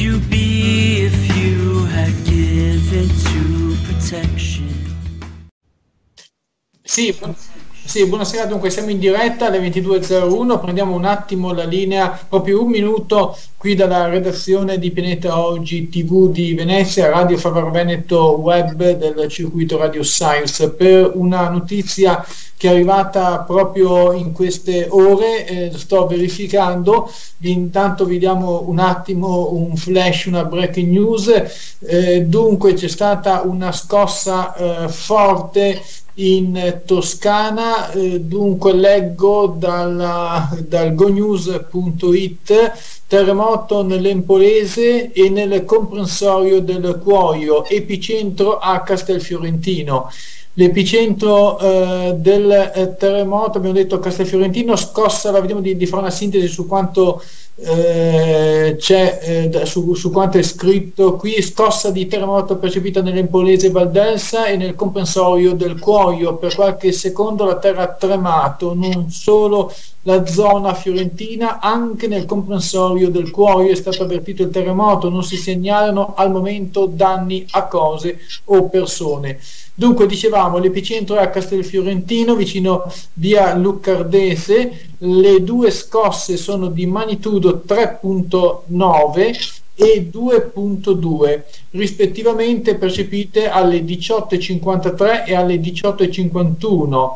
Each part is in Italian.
you be if you had given to protection? Sì, sì, buonasera, dunque siamo in diretta alle 22.01, prendiamo un attimo la linea, proprio un minuto qui dalla redazione di Pianeta Oggi TV di Venezia, Radio Favaro Veneto Web del circuito Radio Science, per una notizia che è arrivata proprio in queste ore, eh, sto verificando, intanto vi diamo un attimo un flash, una breaking news, eh, dunque c'è stata una scossa eh, forte in Toscana, eh, dunque leggo dalla, dal gonews.it terremoto nell'Empolese e nel comprensorio del Cuoio, epicentro a Castelfiorentino. L'epicentro eh, del eh, terremoto, abbiamo detto Castelfiorentino, scossa, la vediamo di, di fare una sintesi su quanto eh, c'è eh, su, su, quanto è scritto qui scossa di terremoto percepita nell'Empolese Valdelsa e nel comprensorio del Cuoio. Per qualche secondo la terra ha tremato non solo la zona fiorentina anche nel comprensorio del Cuoio è stato avvertito il terremoto. Non si segnalano al momento danni a cose o persone. Dunque, dicevamo, l'epicentro è a Castelfiorentino, vicino via Luccardese, le due scosse sono di magnitudo 3.9 e 2.2 rispettivamente percepite alle 18.53 e alle 18.51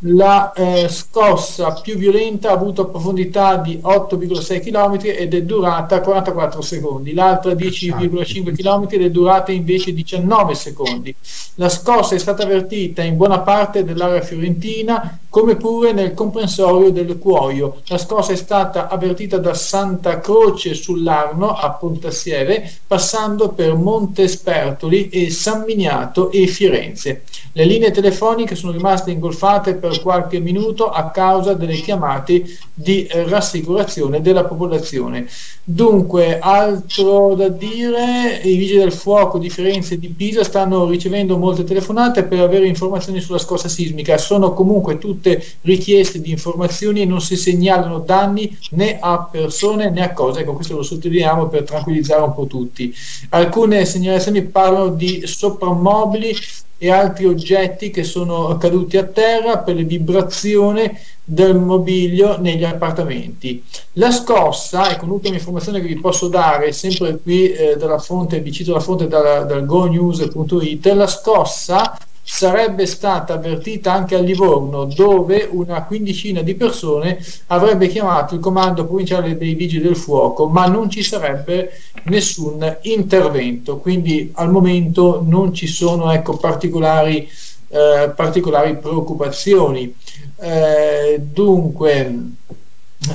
la eh, scossa più violenta ha avuto profondità di 8,6 km ed è durata 44 secondi, l'altra 10,5 km ed è durata invece 19 secondi. La scossa è stata avvertita in buona parte dell'area fiorentina, come pure nel comprensorio del Cuoio. La scossa è stata avvertita da Santa Croce sull'Arno a Pontassieve, passando per Monte Spertoli e San Miniato e Firenze. Le linee telefoniche sono rimaste ingolfate per qualche minuto a causa delle chiamate di rassicurazione della popolazione. Dunque, altro da dire, i vigili del fuoco di Firenze e di Pisa stanno ricevendo molte telefonate per avere informazioni sulla scossa sismica. Sono comunque tutte richieste di informazioni e non si segnalano danni né a persone né a cose. Ecco, questo lo sottolineiamo per tranquillizzare un po' tutti. Alcune segnalazioni parlano di soprammobili e altri oggetti che sono caduti a terra per le vibrazioni del mobilio negli appartamenti. La scossa, ecco l'ultima informazione che vi posso dare, sempre qui eh, dalla fonte, vi cito la fonte dal, dal gonews.it, la scossa sarebbe stata avvertita anche a Livorno dove una quindicina di persone avrebbe chiamato il comando provinciale dei vigili del fuoco ma non ci sarebbe nessun intervento. Quindi al momento non ci sono ecco, particolari, eh, particolari preoccupazioni. Eh, dunque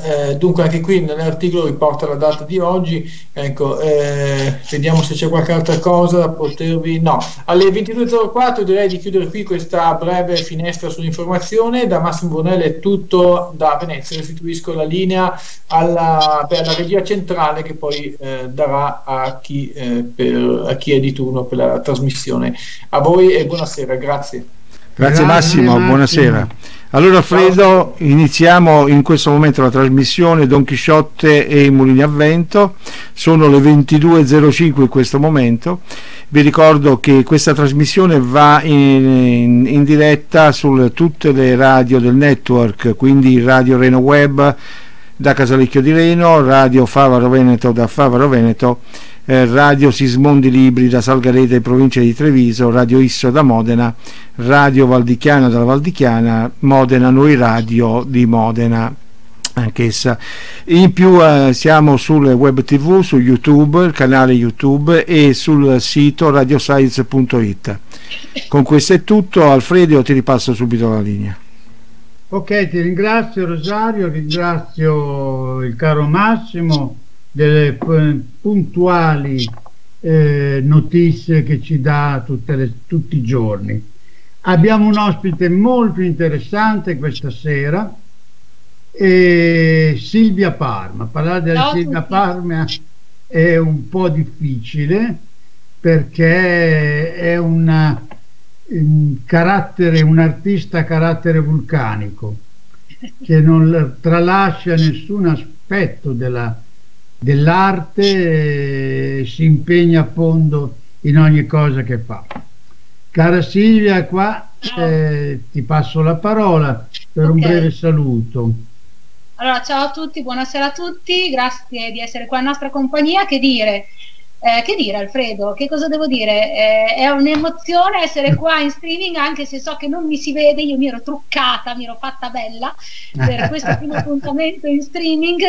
eh, dunque anche qui nell'articolo riporta la data di oggi. Ecco eh, vediamo se c'è qualche altra cosa da potervi no. Alle 22.04 direi di chiudere qui questa breve finestra sull'informazione. Da Massimo Bonelli è tutto da Venezia restituisco la linea alla, per la regia centrale che poi eh, darà a chi, eh, per, a chi è di turno per la trasmissione. A voi e buonasera grazie grazie Massimo, Massimo. buonasera. Allora Alfredo, iniziamo in questo momento la trasmissione Don Chisciotte e i Mulini a Vento, sono le 22.05 in questo momento, vi ricordo che questa trasmissione va in, in, in diretta su tutte le radio del network, quindi Radio Reno Web da Casalecchio di Reno, Radio Favaro Veneto da Favaro Veneto eh, Radio Sismondi Libri da Salgarete in provincia di Treviso, Radio Isso da Modena, Radio Valdichiana dalla Valdichiana, Modena Noi Radio di Modena anch'essa. In più eh, siamo sulle web tv su youtube il canale youtube e sul sito radioscience.it con questo è tutto. Alfredo ti ripasso subito la linea. Ok ti ringrazio Rosario ringrazio il caro Massimo delle puntuali eh, notizie che ci dà le, tutti i giorni. Abbiamo un ospite molto interessante questa sera, e Silvia Parma. Parlare di Silvia Parma è un po' difficile perché è una, un carattere, un artista a carattere vulcanico che non tralascia nessun aspetto della dell'arte si impegna a fondo in ogni cosa che fa. Cara Silvia, qua eh, ti passo la parola per okay. un breve saluto. Allora, ciao a tutti, buonasera a tutti, grazie di essere qua in nostra compagnia. Che dire? Eh, che dire Alfredo? Che cosa devo dire? Eh, è un'emozione essere qua in streaming anche se so che non mi si vede, io mi ero truccata, mi ero fatta bella per questo primo appuntamento in streaming.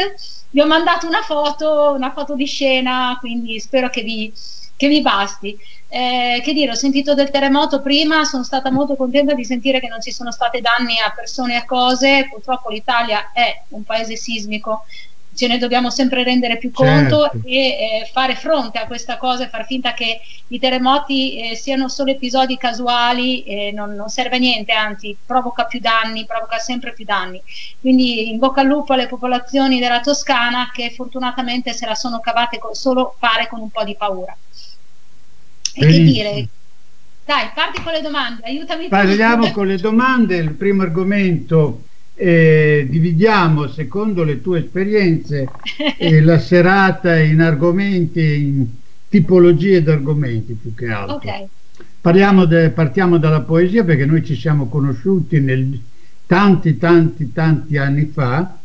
Vi ho mandato una foto, una foto di scena, quindi spero che vi, che vi basti. Eh, che dire, ho sentito del terremoto prima, sono stata molto contenta di sentire che non ci sono stati danni a persone e a cose, purtroppo l'Italia è un paese sismico, ce ne dobbiamo sempre rendere più conto certo. e eh, fare fronte a questa cosa e far finta che i terremoti eh, siano solo episodi casuali, eh, non, non, serve a niente, anzi provoca più danni, provoca sempre più danni. Quindi in bocca al lupo alle popolazioni della Toscana che fortunatamente se la sono cavate solo fare con un po' di paura. E che dire? Dai, parti con le domande, aiutami. Parliamo con le domande, il primo argomento eh, dividiamo secondo le tue esperienze eh, la serata in argomenti, in tipologie di argomenti più che altro. Okay. De, partiamo dalla poesia perché noi ci siamo conosciuti nel, tanti tanti tanti anni fa.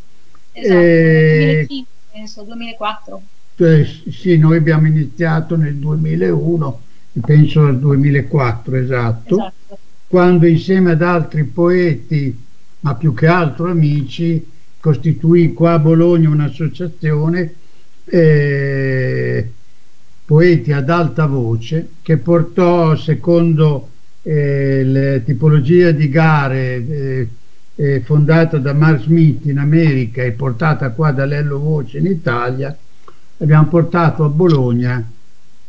Esatto, eh, 2005, penso, 2004. Cioè, sì, noi abbiamo iniziato nel 2001, penso al 2004, esatto, esatto. quando insieme ad altri poeti ma più che altro amici, costituì qua a Bologna un'associazione eh, Poeti ad alta voce che portò, secondo eh, le tipologie di gare eh, eh, fondata da Mark Smith in America e portata qua da Lello Voce in Italia, abbiamo portato a Bologna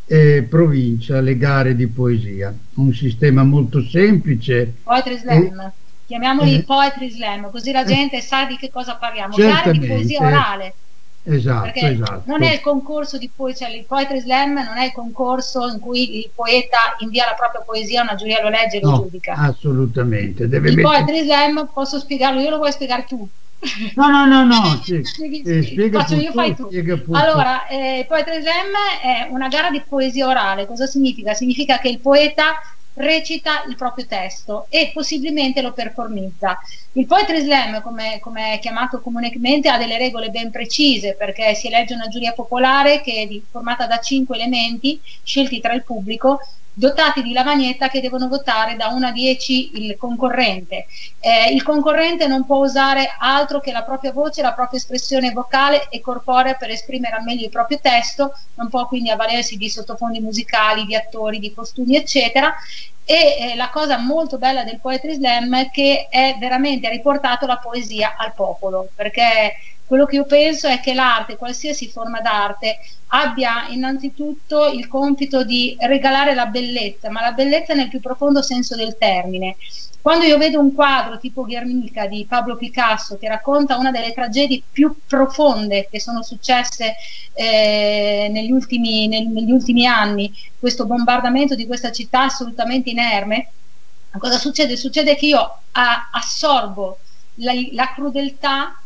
eh, provincia le gare di poesia. Un sistema molto semplice. Poetry Slam chiamiamoli eh, poetry slam, così la eh. gente eh, sa di che cosa parliamo. Gare di poesia orale. Esatto, esatto. Non è il concorso di poesia, cioè il poetry slam non è il concorso in cui il poeta invia la propria poesia, una giuria lo legge e lo no, giudica. Assolutamente. Deve il mettere... poetry slam posso spiegarlo, io lo vuoi spiegare tu? No, no, no, no. Sì. Eh, spiega faccio io, fai tu. Allora, eh, Poetry Slam è una gara di poesia orale. Cosa significa? Significa che il poeta recita il proprio testo e possibilmente lo performizza. Il Poetry Slam, come, come, è chiamato comunemente, ha delle regole ben precise perché si elegge una giuria popolare che è formata da cinque elementi scelti tra il pubblico dotati di lavagnetta che devono votare da 1 a 10 il concorrente. Eh, il concorrente non può usare altro che la propria voce, la propria espressione vocale e corporea per esprimere al meglio il proprio testo, non può quindi avvalersi di sottofondi musicali, di attori, di costumi, eccetera. E eh, la cosa molto bella del Poetry Slam è che è veramente riportato la poesia al popolo, perché quello che io penso è che l'arte, qualsiasi forma d'arte, abbia innanzitutto il compito di regalare la bellezza, ma la bellezza nel più profondo senso del termine. Quando io vedo un quadro tipo Guernica di Pablo Picasso che racconta una delle tragedie più profonde che sono successe eh, negli, ultimi, nel, negli ultimi anni, questo bombardamento di questa città assolutamente inerme, cosa succede? Succede che io a, assorbo la, la crudeltà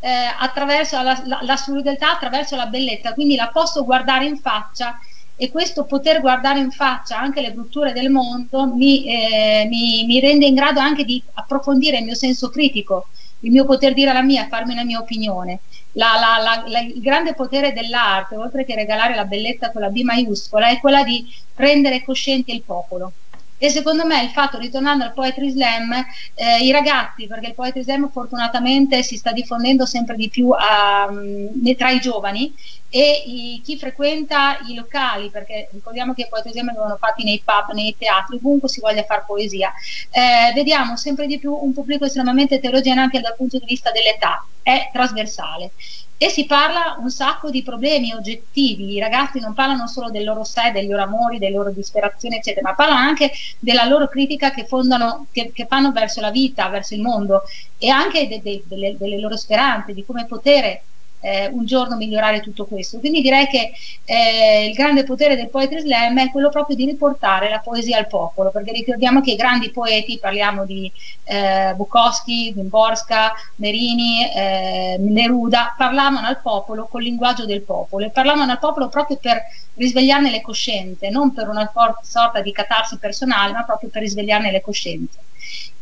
eh, attraverso la, la, la solidarietà, attraverso la bellezza, quindi la posso guardare in faccia e questo poter guardare in faccia anche le brutture del mondo mi, eh, mi, mi, rende in grado anche di approfondire il mio senso critico, il mio poter dire la mia, farmi la mia opinione. La, la, il grande potere dell'arte, oltre che regalare la bellezza con la B maiuscola, è quella di rendere cosciente il popolo e secondo me il fatto, ritornando al Poetry Slam, eh, i ragazzi, perché il Poetry Slam fortunatamente si sta diffondendo sempre di più a, um, tra i giovani e i, chi frequenta i locali, perché ricordiamo che Slam vengono fatti nei pub, nei teatri, ovunque si voglia fare poesia, eh, vediamo sempre di più un pubblico estremamente eterogeneo anche dal punto di vista dell'età, è trasversale. E si parla un sacco di problemi oggettivi, i ragazzi non parlano solo del loro sé, dei loro amori, delle loro disperazioni, eccetera, ma parlano anche della loro critica che, fondano, che, che fanno verso la vita, verso il mondo e anche de, de, delle, delle, loro speranze, di come poter eh, un giorno migliorare tutto questo. Quindi direi che eh, il grande potere del Poetry Slam è quello proprio di riportare la poesia al popolo, perché ricordiamo che i grandi poeti, parliamo di eh, Bukowski, Zimborska, Merini, eh, Neruda, parlavano al popolo col linguaggio del popolo e parlavano al popolo proprio per risvegliarne le coscienze, non per una sorta di catarsi personale, ma proprio per risvegliarne le coscienze.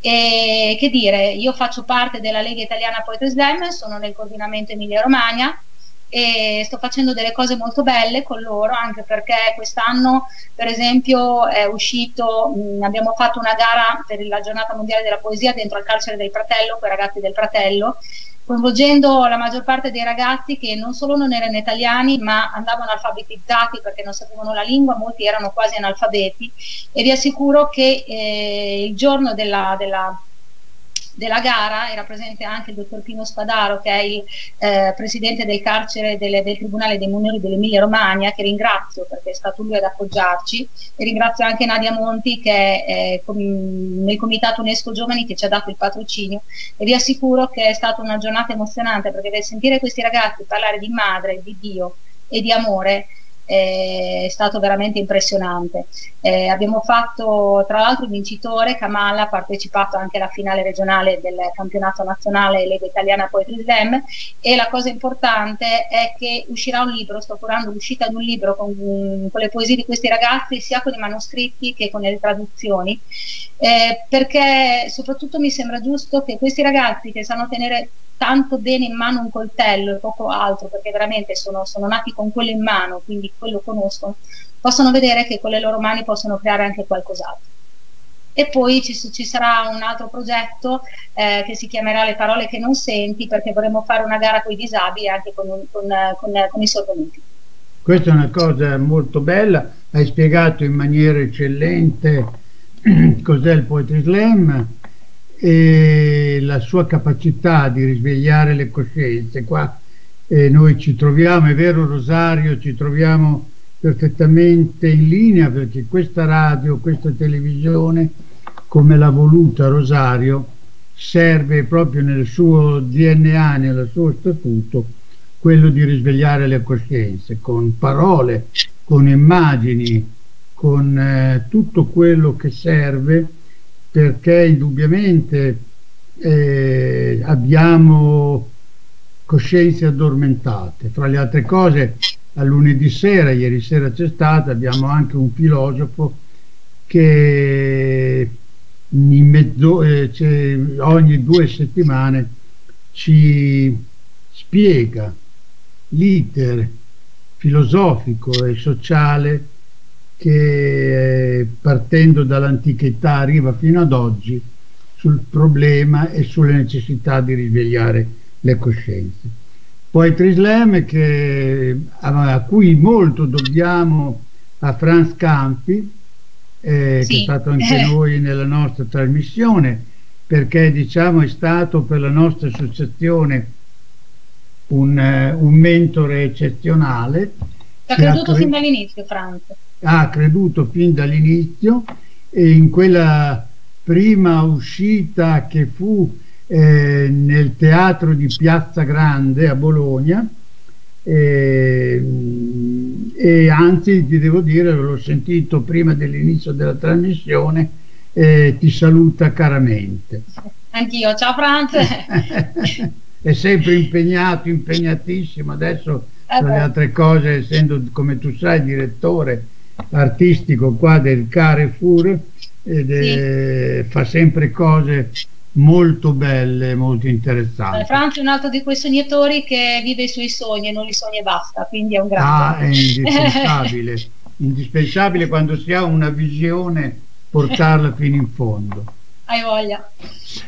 E che dire, io faccio parte della Lega Italiana Poetry Slam, sono nel coordinamento Emilia Romagna e sto facendo delle cose molto belle con loro anche perché quest'anno per esempio è uscito mh, abbiamo fatto una gara per la giornata mondiale della poesia dentro al carcere del Fratello con i ragazzi del Fratello coinvolgendo la maggior parte dei ragazzi che non solo non erano italiani ma andavano alfabetizzati perché non sapevano la lingua, molti erano quasi analfabeti. E vi assicuro che eh, il giorno della, della della gara era presente anche il dottor Pino Spadaro che è il eh, presidente del carcere delle, del Tribunale dei Minori dell'Emilia Romagna che ringrazio perché è stato lui ad appoggiarci. E ringrazio anche Nadia Monti che è com nel comitato UNESCO Giovani che ci ha dato il patrocinio. E vi assicuro che è stata una giornata emozionante perché sentire questi ragazzi parlare di madre, di Dio e di amore è stato veramente impressionante. Eh, abbiamo fatto tra l'altro il vincitore, Kamala, ha partecipato anche alla finale regionale del campionato nazionale Lega Italiana Poetry Slam e la cosa importante è che uscirà un libro, sto curando l'uscita di un libro con, con, le poesie di questi ragazzi sia con i manoscritti che con le traduzioni eh, perché soprattutto mi sembra giusto che questi ragazzi che sanno tenere tanto bene in mano un coltello e poco altro, perché veramente sono, sono nati con quello in mano, quindi quello conoscono, possono vedere che con le loro mani possono creare anche qualcos'altro. E poi ci, ci sarà un altro progetto eh, che si chiamerà Le parole che non senti, perché vorremmo fare una gara con i disabili e anche con, con, con, con i sordomuti. Questa è una cosa molto bella, hai spiegato in maniera eccellente cos'è il Poetry Slam e la sua capacità di risvegliare le coscienze. Qua eh, noi ci troviamo, è vero Rosario, ci troviamo perfettamente in linea perché questa radio, questa televisione, come l'ha voluta Rosario, serve proprio nel suo DNA, nel suo statuto, quello di risvegliare le coscienze con parole, con immagini, con eh, tutto quello che serve perché indubbiamente eh, abbiamo coscienze addormentate. Fra le altre cose, a lunedì sera, ieri sera c'è stato, abbiamo anche un filosofo che mezzo, eh, ogni due settimane ci spiega l'iter filosofico e sociale che eh, partendo dall'antichità arriva fino ad oggi sul problema e sulle necessità di risvegliare le coscienze. Poi Trislam che, a, cui molto dobbiamo a Franz Campi, eh, sì. che è stato anche noi nella nostra trasmissione, perché diciamo è stato per la nostra associazione un, uh, un mentore eccezionale. Ci ha creduto fin dall'inizio Franz ha creduto fin dall'inizio e in quella prima uscita che fu eh, nel teatro di Piazza Grande a Bologna eh, e anzi ti devo dire l'ho sentito prima dell'inizio della trasmissione eh, ti saluta caramente. Anch'io ciao Franz. È sempre impegnato impegnatissimo. Adesso eh tra le altre cose essendo come tu sai direttore artistico qua del Carrefour ed sì. fa sempre cose molto belle, molto interessanti. Franz è un altro di quei sognatori che vive i suoi sogni e non li sogna e basta, quindi è un grande. Ah, è indispensabile, indispensabile quando si ha una visione portarla fino in fondo. Hai voglia.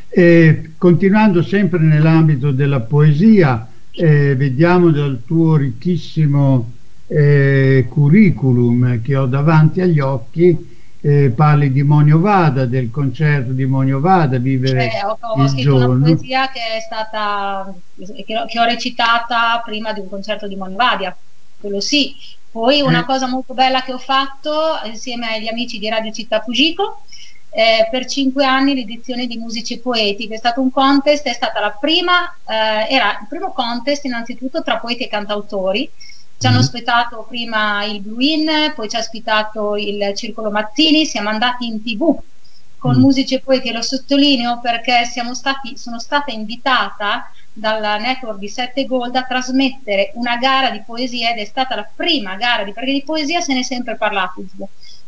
E, continuando sempre nell'ambito della poesia, eh, vediamo dal tuo ricchissimo eh, curriculum che ho davanti agli occhi eh, parli di Monio Vada, del concerto di Monio Vada, Vivere eh, ho, ho scritto giorno. una poesia che è stata che ho, che ho recitata prima di un concerto di Monio Vada, quello sì. Poi una eh. cosa molto bella che ho fatto insieme agli amici di Radio Città Fugico eh, per cinque anni l'edizione di Musici e Poeti, che è stato un contest, è stata la prima, eh, era il primo contest innanzitutto tra poeti e cantautori. Ci hanno mm. ospitato prima il Blue In, poi ci ha ospitato il Circolo Mazzini, siamo andati in tv con mm. Musici e Poeti lo sottolineo perché stati, sono stata invitata dal network di 7 Gold a trasmettere una gara di poesia ed è stata la prima gara di, perché di poesia se ne è sempre parlato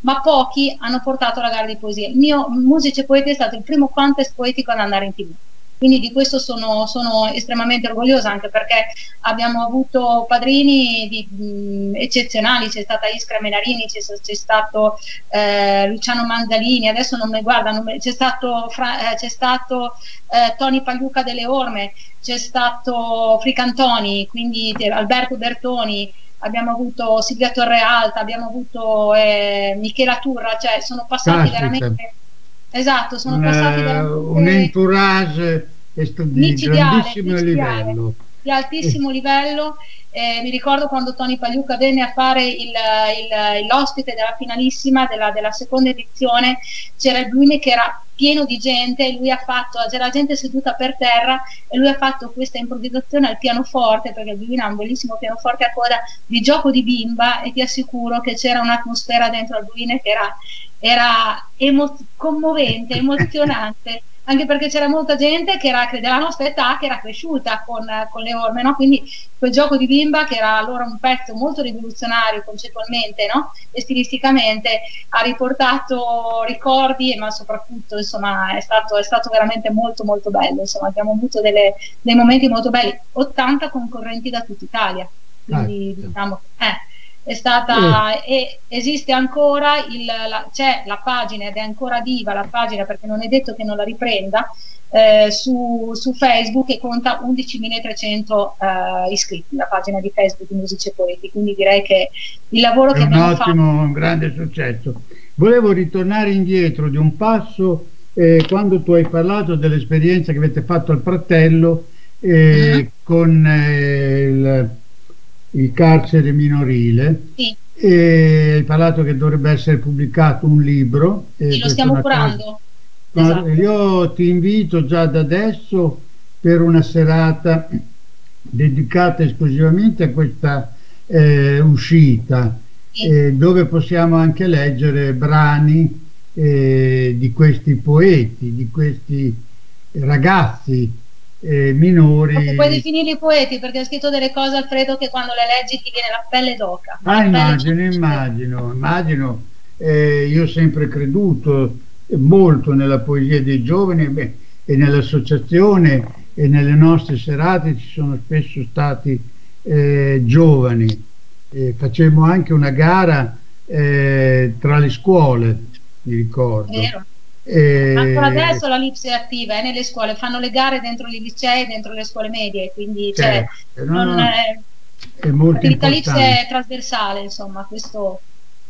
ma pochi hanno portato la gara di poesia. Il mio Musici e Poeti è stato il primo contest poetico ad andare in tv. Quindi di questo sono, sono estremamente orgogliosa anche perché abbiamo avuto padrini di, mh, eccezionali, c'è stata Iskra Menarini, c'è, c'è stato eh, Luciano Manzalini, adesso non mi guarda, c'è stato, Fra, eh, c'è stato eh, Tony Pagliuca delle Orme, c'è stato Fricantoni, quindi Alberto Bertoni, abbiamo avuto Silvia Torrealta, abbiamo avuto eh, Michela Turra, cioè sono passati Caspita. veramente... Esatto, sono passati veramente... Un entourage di grandissimo livello. Di altissimo livello. Eh, mi ricordo quando Tony Pagliuca venne a fare il, il, l'ospite della finalissima della, della seconda edizione, c'era il Blumi che era pieno di gente e lui ha fatto, c'era gente seduta per terra e lui ha fatto questa improvvisazione al pianoforte, perché lui ha un bellissimo pianoforte a coda di gioco di bimba e ti assicuro che c'era un'atmosfera dentro al Duine che era, era emo- commovente, emozionante anche perché c'era molta gente che era della nostra età che era cresciuta con, con le orme, no? quindi quel gioco di bimba che era allora un pezzo molto rivoluzionario concettualmente no? e stilisticamente ha riportato ricordi ma soprattutto insomma è stato, è stato veramente molto molto bello insomma abbiamo avuto delle, dei momenti molto belli 80 concorrenti da tutta Italia quindi ah, diciamo eh, è stata e esiste ancora il, la, c'è la pagina ed è ancora viva la pagina perché non è detto che non la riprenda eh, su, su, Facebook e conta 11.300 eh, iscritti la pagina di Facebook di Musici e Poeti. Quindi direi che il lavoro è che abbiamo fatto è un ottimo, un grande successo. Volevo ritornare indietro di un passo eh, quando tu hai parlato dell'esperienza che avete fatto al fratello uh-huh. con eh, il il carcere minorile. Sì. E hai parlato che dovrebbe essere pubblicato un libro. Sì, lo stiamo curando. Esatto. Io ti invito già da adesso per una serata dedicata esclusivamente a questa eh, uscita, sì. eh, dove possiamo anche leggere brani eh, di questi poeti, di questi ragazzi eh, minori. Ma puoi definirli poeti perché ho scritto delle cose, Alfredo, che quando le leggi ti viene la pelle d'oca. Ah, immagino, immagino, immagino. Eh, io ho sempre creduto molto nella poesia dei giovani beh, e nell'associazione e nelle nostre serate ci sono spesso stati eh, giovani. facevamo anche una gara eh, tra le scuole, mi ricordo. Vero e... Ancora adesso la LIPS è attiva, è nelle scuole, fanno le gare dentro i licei, dentro le scuole medie, quindi cioè, certo, no, non è, è molto l'attività LIPS è trasversale, insomma, questo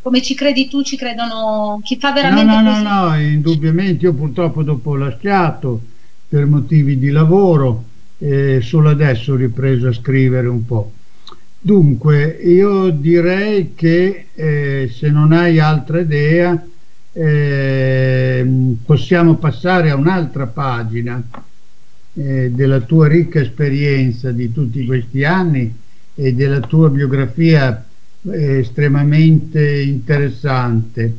come ci credi tu ci credono chi fa veramente no no così. no no indubbiamente io purtroppo dopo ho lasciato per motivi di lavoro e solo adesso ho ripreso a scrivere un po' dunque io direi che eh, se non hai altra idea eh, possiamo passare a un'altra pagina eh, della tua ricca esperienza di tutti questi anni e della tua biografia eh, estremamente interessante.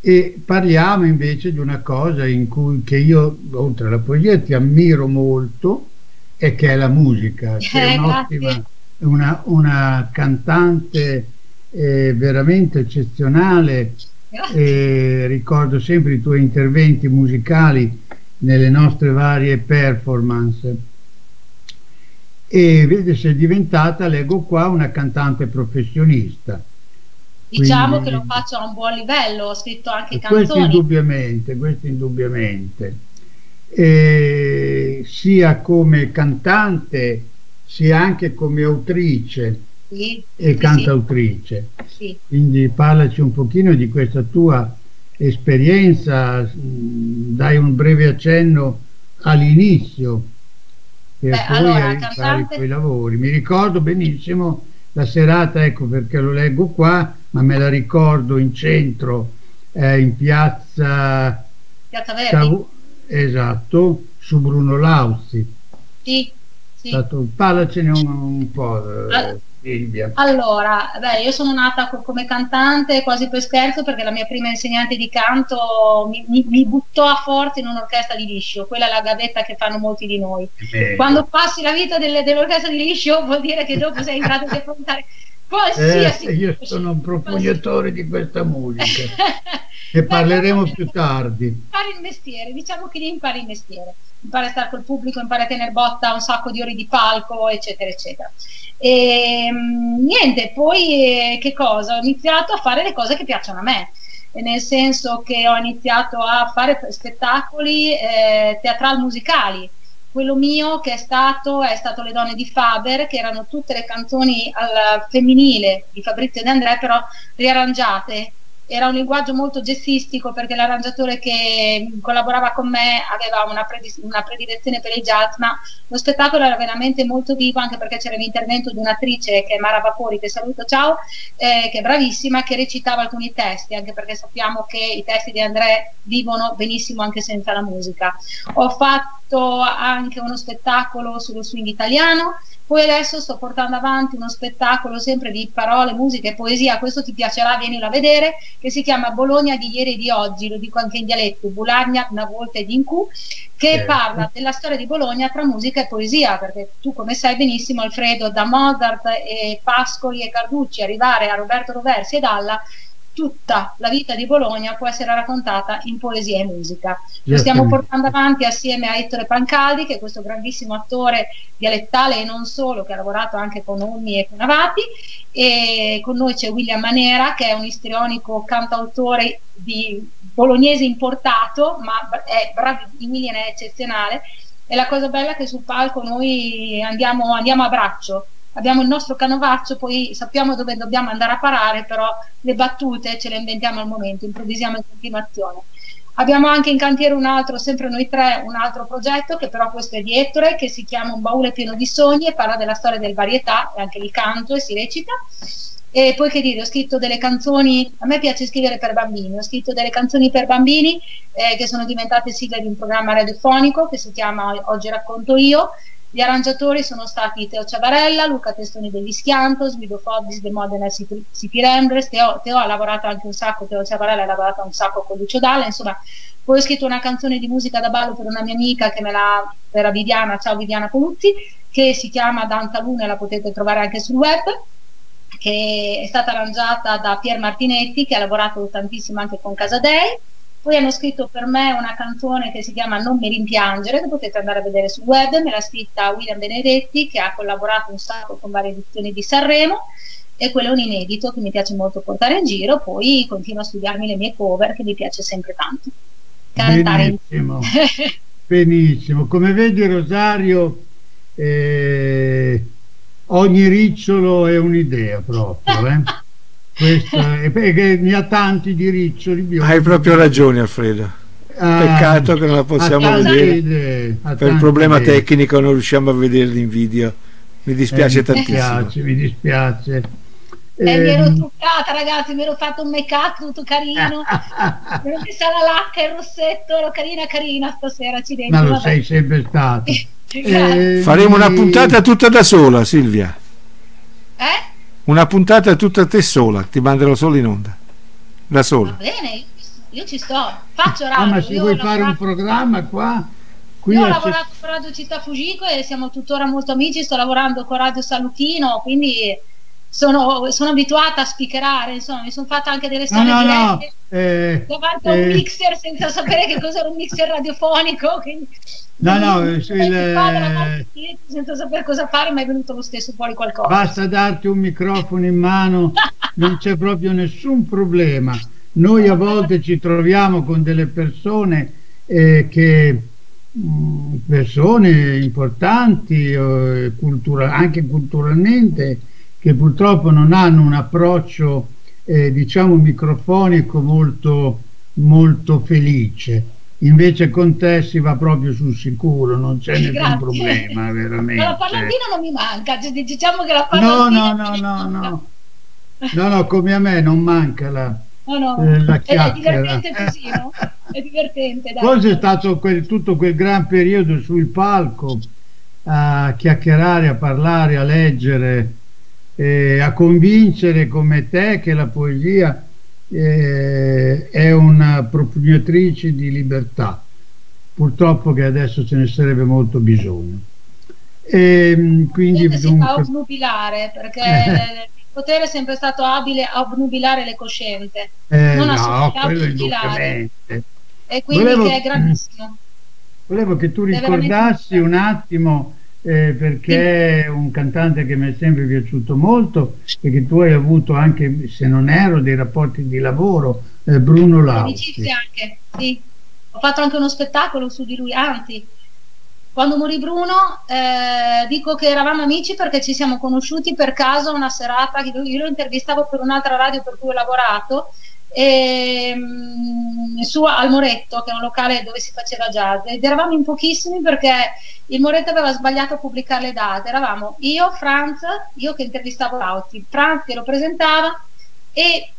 E parliamo invece di una cosa in cui che io oltre alla poesia ti ammiro molto e che è la musica che è un'ottima una, una cantante eh, veramente eccezionale e ricordo sempre i tuoi interventi musicali nelle nostre varie performance e vedi sei diventata, leggo qua, una cantante professionista. Diciamo Quindi, che lo faccio a un buon livello, ho scritto anche canzoni. Questo indubbiamente, questo indubbiamente. E sia come cantante sia anche come autrice sì, e cantautrice. Sì. Quindi parlaci un pochino di questa tua esperienza, dai un breve accenno all'inizio per Beh, poi allora, fare i tuoi lavori. Mi ricordo benissimo la serata, ecco perché lo leggo qua, ma me la ricordo in centro, eh, in piazza Piazza Verdi. Esatto, su Bruno Lauzi. Sì, sì. Stato, parlacene un, un po'. All- Silvia. Allora, beh, io sono nata co- come cantante quasi per scherzo perché la mia prima insegnante di canto mi, mi, mi buttò a forte in un'orchestra di liscio, quella è la gavetta che fanno molti di noi. Eh. Quando passi la vita delle, dell'orchestra di liscio vuol dire che dopo sei in grado di affrontare qualsiasi... Eh, io sono un propugnatore di questa musica. ne parleremo più tardi. Impari il mestiere, diciamo che impari il mestiere, impari a stare col pubblico, impari a tenere botta un sacco di ore di palco, eccetera, eccetera. E ehm, niente, poi eh, che cosa? Ho iniziato a fare le cose che piacciono a me, nel senso che ho iniziato a fare spettacoli eh, teatrali musicali. Quello mio che è stato è stato Le donne di Faber, che erano tutte le canzoni al femminile di Fabrizio De André, però riarrangiate era un linguaggio molto gestistico perché l'arrangiatore che collaborava con me aveva una, predis- una, predilezione per il jazz, ma lo spettacolo era veramente molto vivo anche perché c'era l'intervento di un'attrice che è Mara Vapori, che saluto, ciao, eh, che è bravissima, che recitava alcuni testi, anche perché sappiamo che i testi di André vivono benissimo anche senza la musica. Ho fatto anche uno spettacolo sullo swing italiano, poi adesso sto portando avanti uno spettacolo sempre di parole, musica e poesia, questo ti piacerà, vienilo a vedere, che si chiama Bologna di ieri e di oggi, lo dico anche in dialetto, Bulagna, una volta ed in Q, che eh. parla della storia di Bologna tra musica e poesia, perché tu come sai benissimo Alfredo, da Mozart e Pascoli e Carducci arrivare a Roberto Roversi e Dalla, tutta la vita di Bologna può essere raccontata in poesia e musica. Lo stiamo portando avanti assieme a Ettore Pancaldi, che è questo grandissimo attore dialettale e non solo, che ha lavorato anche con Olmi e con Avati, e con noi c'è William Manera, che è un istrionico cantautore di bolognese importato, ma è bravo, Emilian è eccezionale, e la cosa bella è che sul palco noi andiamo, andiamo a braccio, abbiamo il nostro canovaccio, poi sappiamo dove dobbiamo andare a parare, però le battute ce le inventiamo al momento, improvvisiamo in continuazione. Abbiamo anche in cantiere un altro, sempre noi tre, un altro progetto che però questo è di Ettore, che si chiama Un baule pieno di sogni e parla della storia del varietà e anche il canto e si recita. E poi che dire, ho scritto delle canzoni, a me piace scrivere per bambini, ho scritto delle canzoni per bambini eh, che sono diventate sigla di un programma radiofonico che si chiama Oggi racconto io, gli arrangiatori sono stati Teo Ciavarella, Luca Testoni degli Schiantos, Guido Fobbis de Modena City Ramblers, Teo, Teo, ha lavorato anche un sacco, Teo Ciavarella ha lavorato un sacco con Lucio Dalla, insomma poi ho scritto una canzone di musica da ballo per una mia amica che me l'ha, era Viviana, ciao Viviana Poluzzi, che si chiama Danta Luna e la potete trovare anche sul web che è stata arrangiata da Pier Martinetti che ha lavorato tantissimo anche con Casadei poi hanno scritto per me una canzone che si chiama Non mi rimpiangere, che potete andare a vedere sul web, me l'ha scritta William Benedetti, che ha collaborato un sacco con varie edizioni di Sanremo, e quello è un inedito che mi piace molto portare in giro, poi continuo a studiarmi le mie cover, che mi piace sempre tanto. Cantare Benissimo, Benissimo. come vedi Rosario, eh, ogni ricciolo è un'idea proprio. Eh? Questa, perché ne ha tanti di riccioli biondi. Hai proprio ragione Alfredo. Ah, Peccato che non la possiamo vedere. Idee, per il problema idee. tecnico non riusciamo a vederli in video. Mi dispiace eh, tantissimo. Mi dispiace, mi dispiace. Eh, mi ero truccata ragazzi, mi ero fatto un make up tutto carino, mi ero messa la lacca, il rossetto, ero carina carina stasera, accidenti. Ma lo vabbè. sei sempre stato. eh, Faremo una puntata tutta da sola Silvia. Eh? Una puntata tutta te sola, ti manderò solo in onda. Da sola. Va bene, io ci sto, faccio radio. Ah, ma se vuoi fare un programma qua... Qui io ho lavorato con Radio Città Fugico e siamo tuttora molto amici, sto lavorando con Radio Salutino, quindi sono, sono abituata a speakerare, insomma, mi sono fatta anche delle storie no, no, no. Eh, davanti a un eh, mixer senza sapere che cos'era un mixer radiofonico. Quindi, no, no, il, il, senza sapere cosa fare, ma è venuto lo stesso fuori qualcosa. Basta darti un microfono in mano, non c'è proprio nessun problema. Noi a volte ci troviamo con delle persone eh, che mm, persone importanti eh, cultura, anche culturalmente che purtroppo non hanno un approccio eh, diciamo microfonico molto, molto felice invece con te si va proprio sul sicuro non c'è nessun Grazie. problema veramente la parlandina non mi manca diciamo che la parlandina no no no no no no no come a me non manca la, no, no. Eh, la chiacchiera è divertente così no? è divertente. Dai. Poi c'è stato quel, tutto quel gran periodo sul palco a chiacchierare, a parlare, a leggere, eh, a convincere come te che la poesia eh, è una propugnatrice di libertà. Purtroppo che adesso ce ne sarebbe molto bisogno. E, ehm, quindi dunque... si fa obnubilare perché il potere è sempre stato abile a obnubilare le coscienze, eh, non no, a obnubilare. E quindi volevo, è grandissimo. Volevo che tu ricordassi un attimo eh, perché è un cantante che mi è sempre piaciuto molto e che tu hai avuto anche, se non ero, dei rapporti di lavoro, eh, Bruno Lauti. anche, sì. Ho fatto anche uno spettacolo su di lui, anzi, quando morì Bruno eh, dico che eravamo amici perché ci siamo conosciuti per caso una serata, io lo intervistavo per un'altra radio per cui ho lavorato e, mm, su al Moretto che è un locale dove si faceva jazz. Ed eravamo in pochissimi perché il Moretto aveva sbagliato a pubblicare le date. Eravamo io, Franz, io che intervistavo Lauti. Franz che lo presentava e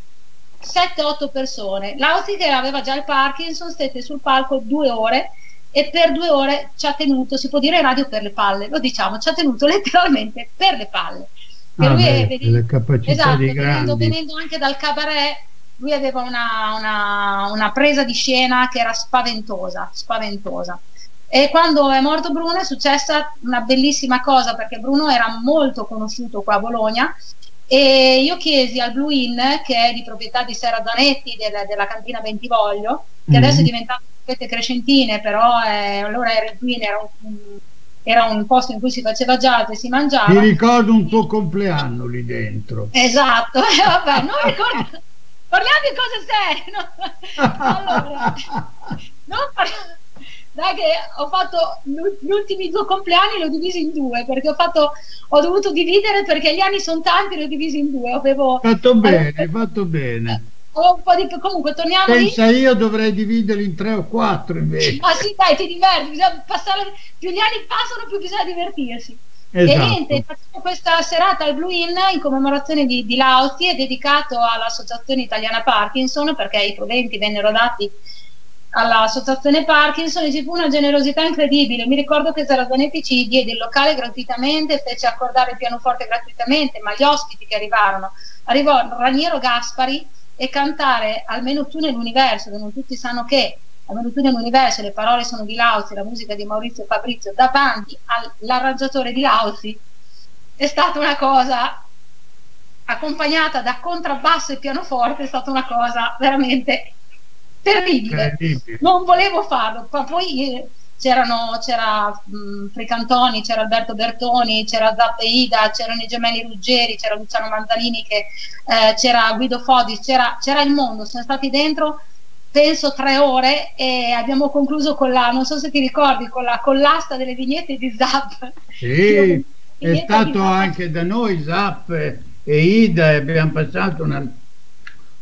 7-8 persone. Lauti che aveva già il Parkinson stette sul palco due ore e per due ore ci ha tenuto, si può dire radio per le palle, lo diciamo, ci ha tenuto letteralmente per le palle. Ah, lui beh, è venendo, esatto, venendo, venendo, anche dal cabaret lui aveva una, una, una presa di scena che era spaventosa, spaventosa. E quando è morto Bruno è successa una bellissima cosa perché Bruno era molto conosciuto qua a Bologna e io chiesi al Blue Inn, che è di proprietà di Sera Zanetti del, della cantina Bentivoglio, che mm-hmm. adesso è diventato fette crescentine, però eh, allora era il Blue Inn, era un, era un posto in cui si faceva jazz e si mangiava. Ti ricordo un tuo compleanno lì dentro. Esatto, eh, vabbè, non ricordo parliamo di cose serie. No? allora, non parliamo. Dai che ho fatto gli ultimi due compleanni li ho divisi in due perché ho, fatto, ho dovuto dividere perché gli anni sono tanti li ho divisi in due avevo fatto bene hai fatto bene un po' di comunque torniamo pensa lì. io dovrei dividerli in tre o quattro invece ah sì dai ti diverti bisogna passare più gli anni passano più bisogna divertirsi Esatto. E niente, questa serata al Blue Inn in commemorazione di, di Lauti e dedicato all'Associazione Italiana Parkinson perché i proventi vennero dati all'Associazione Parkinson e ci fu una generosità incredibile. Mi ricordo che Zarazanetti ci diede il locale gratuitamente, fece accordare il pianoforte gratuitamente, ma gli ospiti che arrivarono, arrivò Raniero Gaspari e cantare Almeno tu nell'universo, che non tutti sanno che la venuta nell'universo, le parole sono di Lauzi, la musica di Maurizio Fabrizio davanti all'arrangiatore di Lauzi è stata una cosa accompagnata da contrabbasso e pianoforte, è stata una cosa veramente terribile. terribile. Non volevo farlo, ma poi eh, c'erano, c'era mh, Fricantoni, c'era Alberto Bertoni, c'era Zappe Ida, c'erano i gemelli Ruggeri, c'era Luciano Manzalini, che, eh, c'era Guido Fodis, c'era, c'era il mondo, sono stati dentro penso tre ore e abbiamo concluso con la, non so se ti ricordi, con la con l'asta delle vignette di Zap. Sì, è stato anche da noi Zap e Ida e abbiamo passato una,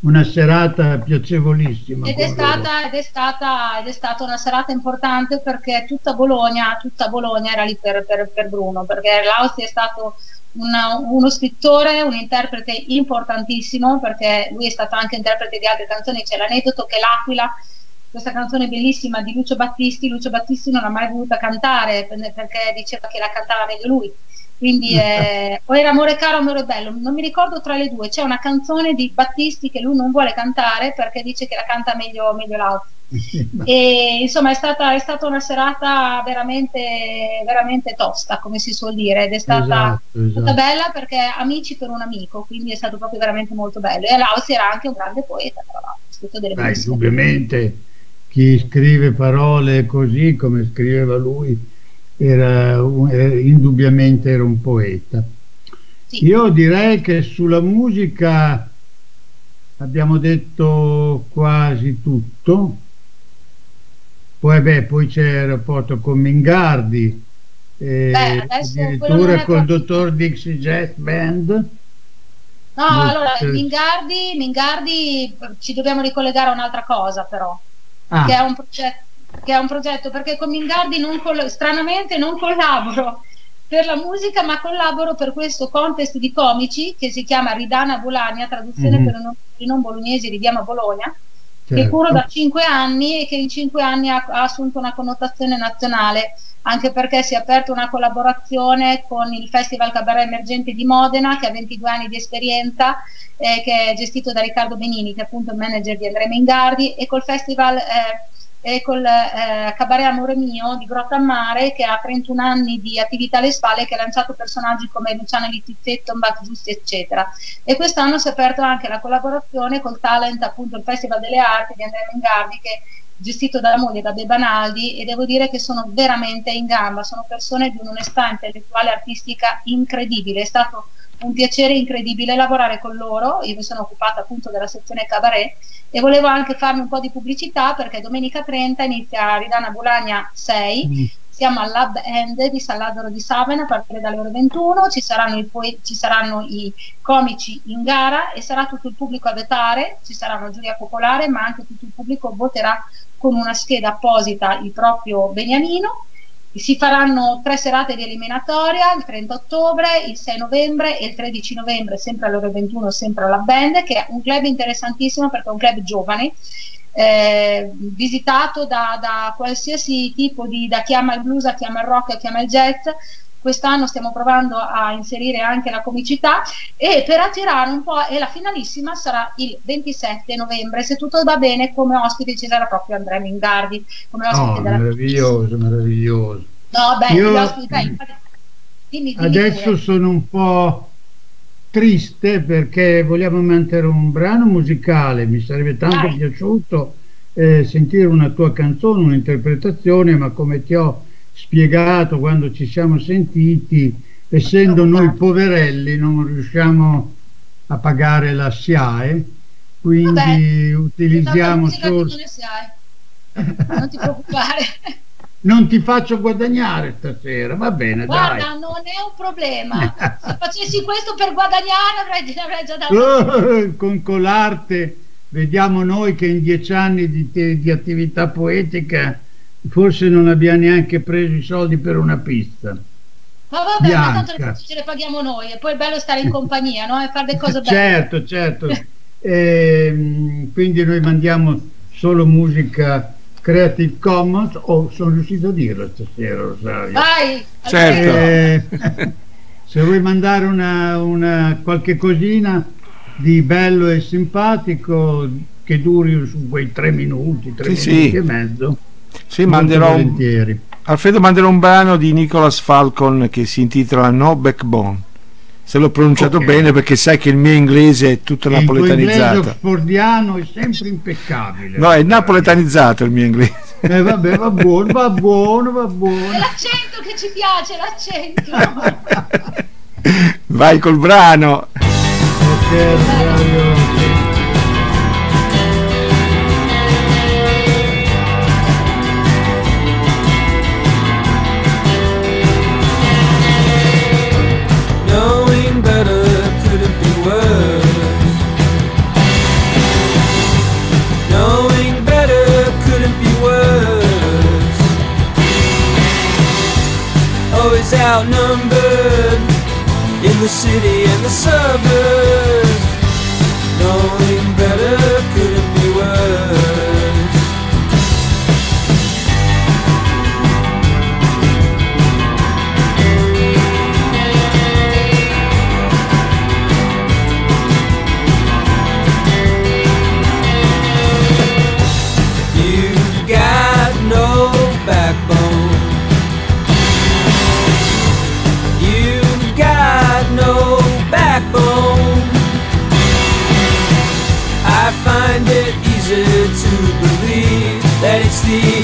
una serata piacevolissima. Ed è, stata, ed, è stata, ed è, stata, una serata importante perché tutta Bologna, tutta Bologna era lì per, per, per Bruno, perché l'Austria è stato una, uno scrittore, un interprete importantissimo perché lui è stato anche interprete di altre canzoni, c'è l'aneddoto che L'Aquila, questa canzone bellissima di Lucio Battisti, Lucio Battisti non ha mai voluto cantare perché diceva che la cantava meglio lui. Quindi eh, o era Amore caro o Amore bello, non mi ricordo tra le due, c'è una canzone di Battisti che lui non vuole cantare perché dice che la canta meglio, meglio l'altro. E insomma è stata, è stata, una serata veramente, veramente tosta come si suol dire ed è stata, esatto, esatto. bella perché amici per un amico quindi è stato proprio veramente molto bello. E Lausi era anche un grande poeta tra l'altro delle Dai, indubbiamente chi scrive parole così come scriveva lui era, era indubbiamente era un poeta sì. io direi che sulla musica abbiamo detto quasi tutto poi, beh, poi c'è il rapporto con Mingardi, eh, beh, addirittura col dottor Dixie Jazz Band. No, allora, Mingardi, Mingardi ci dobbiamo ricollegare a un'altra cosa però, ah. che, è un progetto, che è un progetto, perché con Mingardi non stranamente non collaboro per la musica, ma collaboro per questo contest di comici che si chiama Ridana Bologna, traduzione mm-hmm. per i non bolognesi Ridiamo Bologna, che curo da cinque anni e che in cinque anni ha, ha, assunto una connotazione nazionale, anche perché si è aperta una collaborazione con il Festival Cabaret Emergente di Modena, che ha 22 anni di esperienza, eh, che è gestito da Riccardo Benini, che è appunto il manager di Andrea Mengardi, e col Festival... Eh, e col eh, Cabaret Amore Mio di Grotta Mare che ha 31 anni di attività alle spalle che ha lanciato personaggi come Luciana Littizzetto, Mbak Giusti eccetera. E quest'anno si è aperta anche la collaborazione col talent appunto il Festival delle Arti di Andrea Mengardi che gestito dalla moglie da Bebanaldi e devo dire che sono veramente in gamba, sono persone di un'onestà intellettuale e artistica incredibile, è stato un piacere incredibile lavorare con loro, io mi sono occupata appunto della sezione cabaret e volevo anche farmi un po' di pubblicità perché domenica 30 inizia Ridana Bulagna 6, mm. siamo al Lab End di San Lazzaro di Savena a partire dalle ore 21, ci saranno, i ci saranno i comici in gara e sarà tutto il pubblico a votare, ci sarà una giuria popolare ma anche tutto il pubblico voterà con una scheda apposita il proprio beniamino si faranno tre serate di eliminatoria il 30 ottobre, il 6 novembre e il 13 novembre, sempre alle ore 21, sempre alla Band, che è un club interessantissimo perché è un club giovane, eh, visitato da, da, qualsiasi tipo di, da chi ama il blues a chi ama il rock a chi ama il jazz, quest'anno stiamo provando a inserire anche la comicità e per attirare un po' e la finalissima sarà il 27 novembre se tutto va bene come ospite ci sarà proprio Andrea Mingardi come ospite oh, della meraviglioso meraviglioso no beh Io, ospiti, beh, dimmi, dimmi adesso pure. sono un po' triste perché vogliamo mettere un brano musicale mi sarebbe tanto Dai. piaciuto eh, sentire una tua canzone un'interpretazione ma come ti ho spiegato quando ci siamo sentiti, essendo noi poverelli non riusciamo a pagare la SIAE, quindi Vabbè, utilizziamo solo... Non ti preoccupare. non ti faccio guadagnare stasera, va bene. Guarda, dai. non è un problema. Se facessi questo per guadagnare avrei, avrei già dato. con, con l'arte, vediamo noi che in dieci anni di, di attività poetica forse non abbiamo neanche preso i soldi per una pista. Ma vabbè, Bianca. ma tanto ce le paghiamo noi e poi è bello stare in compagnia no? e fare le cose belle. Certo, certo. e, ehm, quindi noi mandiamo solo musica Creative Commons o oh, sono riuscito a dirlo stasera Rosario. Vai! Certo. Eh, se vuoi mandare una, una, qualche cosina di bello e simpatico che duri su quei tre minuti, tre sì, minuti sì. e mezzo sì, manderò un, Alfredo manderò un brano di Nicholas Falcon che si intitola No Backbone. Se l'ho pronunciato okay. bene perché sai che il mio inglese è tutto napoletanizzato. Il oxfordiano è sempre impeccabile. No, è napoletanizzato il mio inglese. Eh vabbè, va buono, va buono, va buono. È l'accento che ci piace, l'accento. Vai col brano. Okay, the city and the suburbs. see.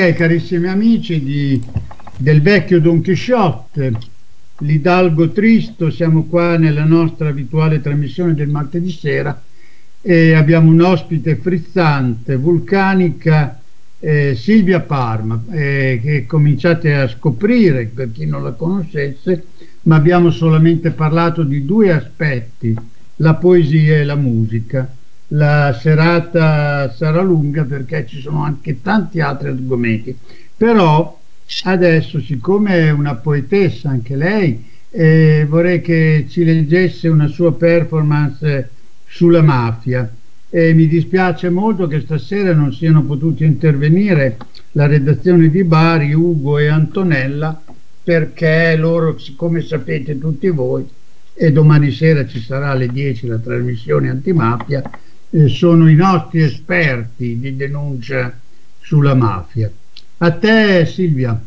Ok, carissimi amici di, del vecchio Don Chisciotte, l'Idalgo Tristo, siamo qua nella nostra abituale trasmissione del martedì sera e abbiamo un ospite frizzante, vulcanica, eh, Silvia Parma, eh, che cominciate a scoprire per chi non la conoscesse, ma abbiamo solamente parlato di due aspetti, la poesia e la musica. La serata sarà lunga perché ci sono anche tanti altri argomenti, però adesso siccome è una poetessa anche lei, eh, vorrei che ci leggesse una sua performance sulla mafia. E mi dispiace molto che stasera non siano potuti intervenire la redazione di Bari, Ugo e Antonella, perché loro, come sapete tutti voi, e domani sera ci sarà alle 10 la trasmissione antimafia, eh, sono i nostri esperti di denuncia sulla mafia. A te Silvia.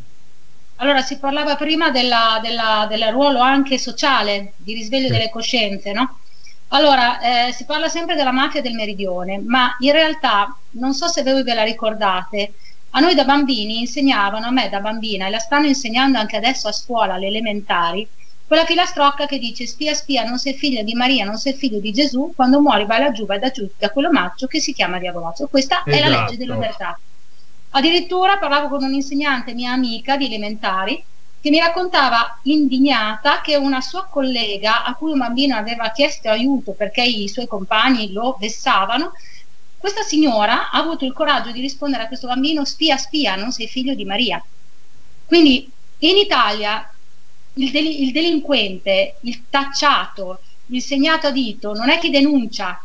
Allora, si parlava prima della, della, del ruolo anche sociale di risveglio sì. delle coscienze, no? Allora, eh, si parla sempre della mafia del meridione, ma in realtà, non so se voi ve la ricordate, a noi da bambini insegnavano, a me da bambina, e la stanno insegnando anche adesso a scuola, alle elementari, quella filastrocca che dice spia spia non sei figlio di Maria, non sei figlio di Gesù, quando muori vai laggiù, vai da giù da quell'omaccio che si chiama diavolaccio. Questa esatto. è la legge esatto. dell'ubertà. Addirittura parlavo con un'insegnante mia amica di elementari che mi raccontava indignata che una sua collega a cui un bambino aveva chiesto aiuto perché i suoi compagni lo vessavano, questa signora ha avuto il coraggio di rispondere a questo bambino spia spia, non sei figlio di Maria. Quindi in Italia il, del il delinquente, il tacciato, il segnato a dito non è chi denuncia,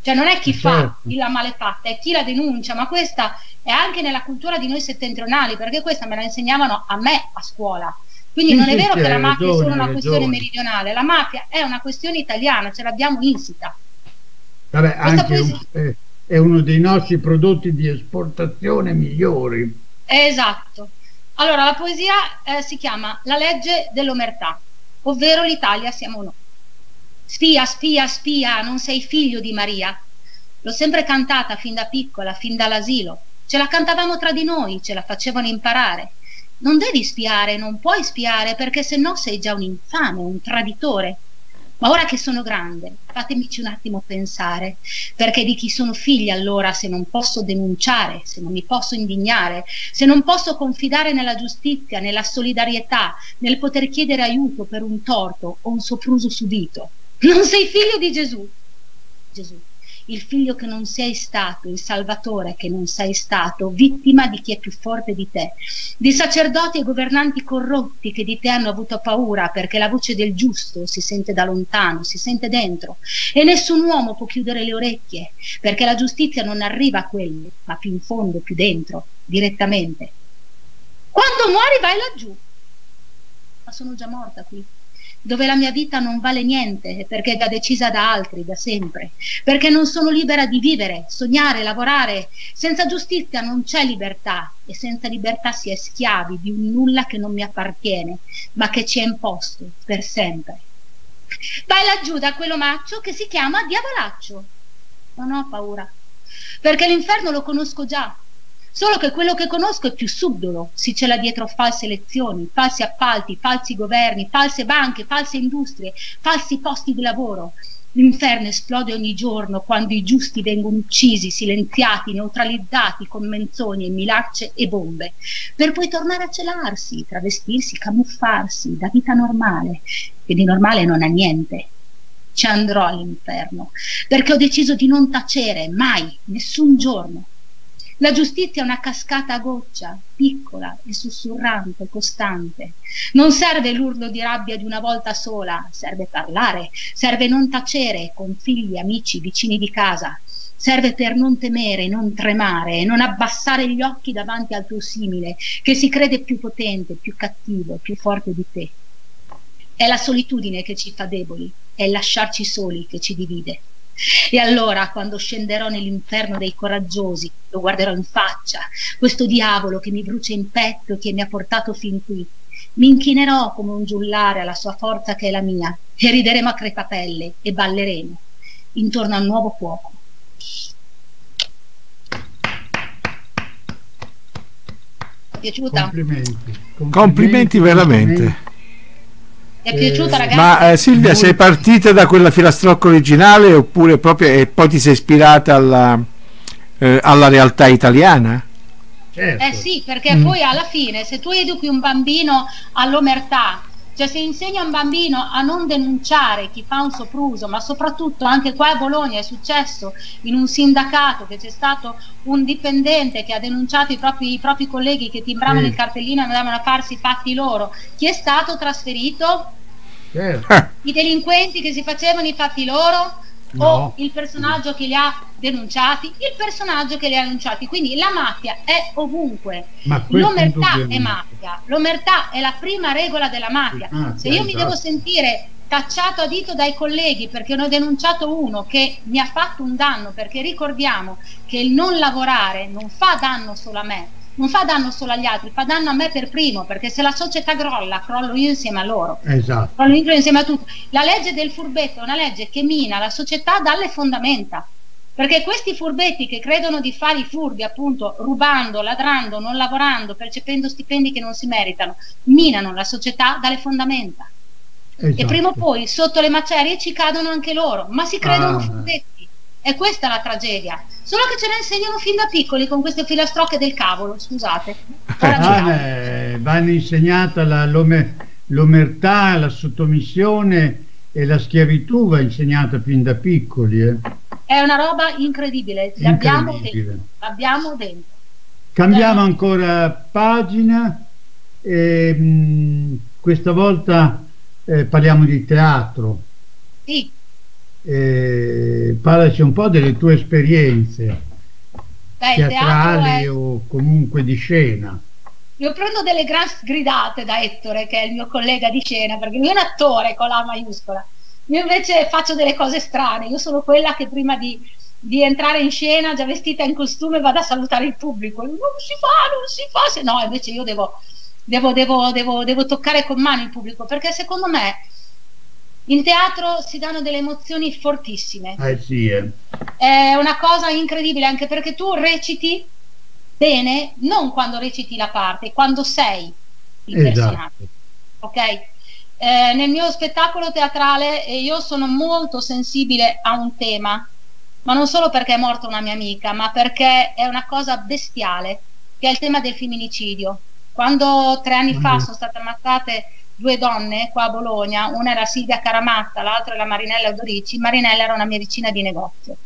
cioè non è chi certo. fa la malefatta, è chi la denuncia, ma questa è anche nella cultura di noi settentrionali, perché questa me la insegnavano a me a scuola. Quindi sì, non è vero che la mafia è solo una questione meridionale, la mafia è una questione italiana, ce l'abbiamo insita. Vabbè, anche un, è, è uno dei nostri prodotti di esportazione migliori. Esatto. Allora, la poesia eh, si chiama La legge dell'omertà, ovvero l'Italia siamo noi. Spia, spia, spia, non sei figlio di Maria. L'ho sempre cantata fin da piccola, fin dall'asilo. Ce la cantavamo tra di noi, ce la facevano imparare. Non devi spiare, non puoi spiare, perché se no sei già un infame, un traditore. Ma ora che sono grande, fatemici un attimo pensare, perché di chi sono figlia allora se non posso denunciare, se non mi posso indignare, se non posso confidare nella giustizia, nella solidarietà, nel poter chiedere aiuto per un torto o un sopruso subito? Non sei figlio di Gesù. Gesù il figlio che non sei stato, il salvatore che non sei stato, vittima di chi è più forte di te, di sacerdoti e governanti corrotti che di te hanno avuto paura perché la voce del giusto si sente da lontano, si sente dentro e nessun uomo può chiudere le orecchie perché la giustizia non arriva a quelli, ma più in fondo, più dentro, direttamente. Quando muori vai laggiù. Ma sono già morta qui dove la mia vita non vale niente perché è già decisa da altri, da sempre, perché non sono libera di vivere, sognare, lavorare. Senza giustizia non c'è libertà e senza libertà si è schiavi di un nulla che non mi appartiene, ma che ci è imposto per sempre. Vai laggiù da quell'omaccio che si chiama diavolaccio. Non ho paura, perché l'inferno lo conosco già Solo che quello che conosco è più subdolo, si cela dietro false elezioni, falsi appalti, falsi governi, false banche, false industrie, falsi posti di lavoro. L'inferno esplode ogni giorno quando i giusti vengono uccisi, silenziati, neutralizzati con menzogne, minacce e bombe, per poi tornare a celarsi, travestirsi, camuffarsi da vita normale, che di normale non ha niente. Ci andrò all'inferno, perché ho deciso di non tacere mai, nessun giorno, la giustizia è una cascata a goccia, piccola e sussurrante, costante. Non serve l'urlo di rabbia di una volta sola, serve parlare, serve non tacere con figli, amici, vicini di casa. Serve per non temere, non tremare, non abbassare gli occhi davanti al tuo simile, che si crede più potente, più cattivo, più forte di te. È la solitudine che ci fa deboli, è lasciarci soli che ci divide. E allora, quando scenderò nell'inferno dei coraggiosi, lo guarderò in faccia, questo diavolo che mi brucia in petto e che mi ha portato fin qui. Mi inchinerò come un giullare alla sua forza che è la mia, e rideremo a crepapelle e balleremo intorno al nuovo fuoco. Piaciuta? Complimenti. Complimenti, Complimenti veramente. È piaciuta eh, ragazzi? Ma eh, Silvia, sei partita da quella filastrocca originale oppure proprio e poi ti sei ispirata alla, eh, alla realtà italiana? Certo. Eh sì, perché mm. poi alla fine se tu educhi un bambino all'omertà, cioè se insegni a un bambino a non denunciare chi fa un sopruso, ma soprattutto anche qua a Bologna è successo in un sindacato che c'è stato un dipendente che ha denunciato i propri, i propri colleghi che timbravano sì. il cartellino e andavano a farsi i fatti loro, chi è stato trasferito? Certo. I delinquenti che si facevano i fatti loro? No. o il personaggio che li ha denunciati, il personaggio che li ha denunciati. Quindi la mafia è ovunque. L'omertà è mafia. L'omertà è la prima regola della mafia. Ah, Se io mi devo sentire cacciato a dito dai colleghi perché ne ho denunciato uno che mi ha fatto un danno, perché ricordiamo che il non lavorare non fa danno solo a me, non fa danno solo agli altri, fa danno a me per primo, perché se la società crolla, crollo io insieme a loro. Esatto. Crollo io insieme a tutti. La legge del furbetto è una legge che mina la società dalle fondamenta. Perché questi furbetti che credono di fare i furbi, appunto, rubando, ladrando, non lavorando, percependo stipendi che non si meritano, minano la società dalle fondamenta. Esatto. E prima o poi sotto le macerie ci cadono anche loro, ma si credono ah. furbetti. E questa è la tragedia. Solo che ce la insegnano fin da piccoli con queste filastrocche del cavolo, scusate. Ah, eh, vanno insegnata la, l'omertà, la sottomissione e la schiavitù va insegnata fin da piccoli. Eh. È una roba incredibile, l'abbiamo dentro. L'abbiamo dentro. Cambiamo ancora pagina. E, mh, mm, questa volta eh, parliamo di teatro. Sì eh, parlaci un po' delle tue esperienze Beh, teatrali è... o comunque di scena. Io prendo delle gran sgridate da Ettore, che è il mio collega di scena, perché lui è un attore con la maiuscola. Io invece faccio delle cose strane, io sono quella che prima di, di entrare in scena, già vestita in costume, vado a salutare il pubblico. Non si fa, non si fa, se no invece io devo, devo, devo, devo, devo toccare con mano il pubblico, perché secondo me in teatro si danno delle emozioni fortissime. Eh sì, eh. È una cosa incredibile anche perché tu reciti bene non quando reciti la parte, quando sei il esatto. personaggio. Ok? Eh, nel mio spettacolo teatrale io sono molto sensibile a un tema, ma non solo perché è morta una mia amica, ma perché è una cosa bestiale, che è il tema del femminicidio. Quando tre anni mm. fa sono state ammazzate due donne qua a Bologna, una era Silvia Caramatta, l'altra era Marinella Dorici. Marinella era una mia vicina di negozio.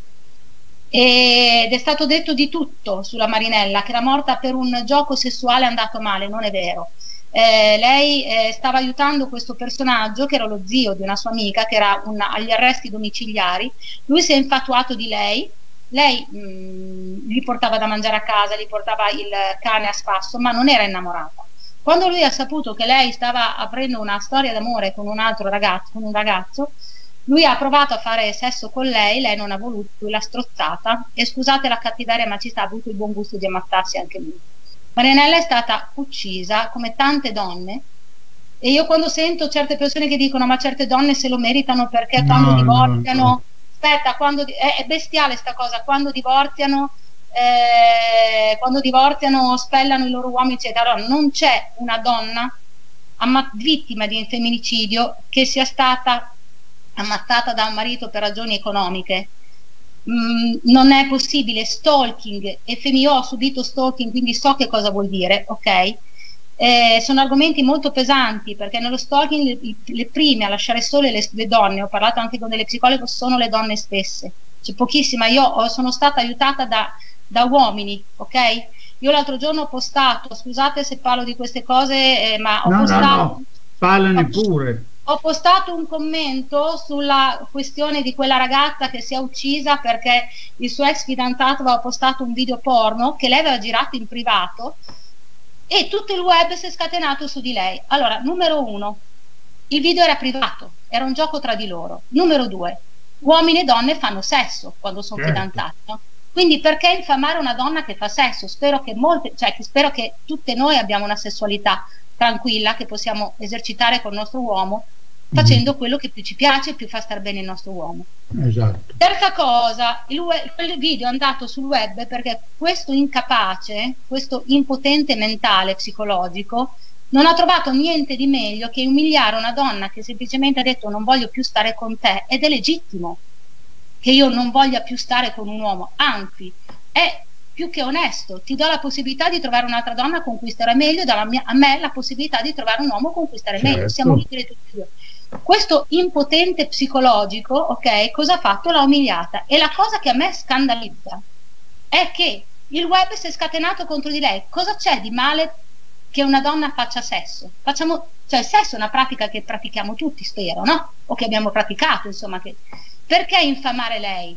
Ed è stato detto di tutto sulla Marinella, che era morta per un gioco sessuale andato male, non è vero. Eh, lei eh, stava aiutando questo personaggio che era lo zio di una sua amica che era un, agli arresti domiciliari. Lui si è infatuato di lei, lei mh, mm, gli portava da mangiare a casa, gli portava il cane a spasso, ma non era innamorata. Quando lui ha saputo che lei stava aprendo una storia d'amore con un altro ragazzo, con un ragazzo, lui ha provato a fare sesso con lei, lei non ha voluto, lui l'ha strozzata e scusate la cattiveria ma ci sta, ha avuto il buon gusto di ammazzarsi anche lui. Marianella è stata uccisa come tante donne e io quando sento certe persone che dicono ma certe donne se lo meritano perché no, quando divorziano, no, no. aspetta, quando, è, è bestiale sta cosa, quando divorziano eh, quando divorziano spellano i loro uomini eccetera. Allora non c'è una donna vittima di un femminicidio che sia stata ammazzata da un marito per ragioni economiche. Mm, non è possibile. Stalking e io ho subito stalking quindi so che cosa vuol dire ok? Eh, sono argomenti molto pesanti perché nello stalking le, le prime a lasciare sole le, le, donne ho parlato anche con delle psicologhe sono le donne stesse. C'è pochissima io ho, sono stata aiutata da da uomini, ok? Io l'altro giorno ho postato, scusate se parlo di queste cose, eh, ma ho no, postato... No, no. Parlane pure. Ho postato un commento sulla questione di quella ragazza che si è uccisa perché il suo ex fidanzato aveva postato un video porno che lei aveva girato in privato e tutto il web si è scatenato su di lei. Allora, numero uno, il video era privato, era un gioco tra di loro. Numero due, uomini e donne fanno sesso quando sono certo. fidanzati, no? Quindi perché infamare una donna che fa sesso? Spero che, molte, cioè, spero che tutte noi abbiamo una sessualità tranquilla che possiamo esercitare con il nostro uomo facendo mm. quello che più ci piace e più fa star bene il nostro uomo. Esatto. Terza cosa, il, web, il video è andato sul web perché questo incapace, questo impotente mentale psicologico, non ha trovato niente di meglio che umiliare una donna che semplicemente ha detto non voglio più stare con te ed è legittimo che io non voglia più stare con un uomo, anzi è più che onesto, ti do la possibilità di trovare un'altra donna con cui stare meglio, dà a me la possibilità di trovare un uomo con cui stare certo. meglio, siamo liberi tutti e due. Questo impotente psicologico, ok, cosa ha fatto? L'ha umiliata e la cosa che a me scandalizza è che il web si è scatenato contro di lei. Cosa c'è di male che una donna faccia sesso? Facciamo, cioè il sesso è una pratica che pratichiamo tutti, spero, no? O che abbiamo praticato, insomma. Che... Perché infamare lei?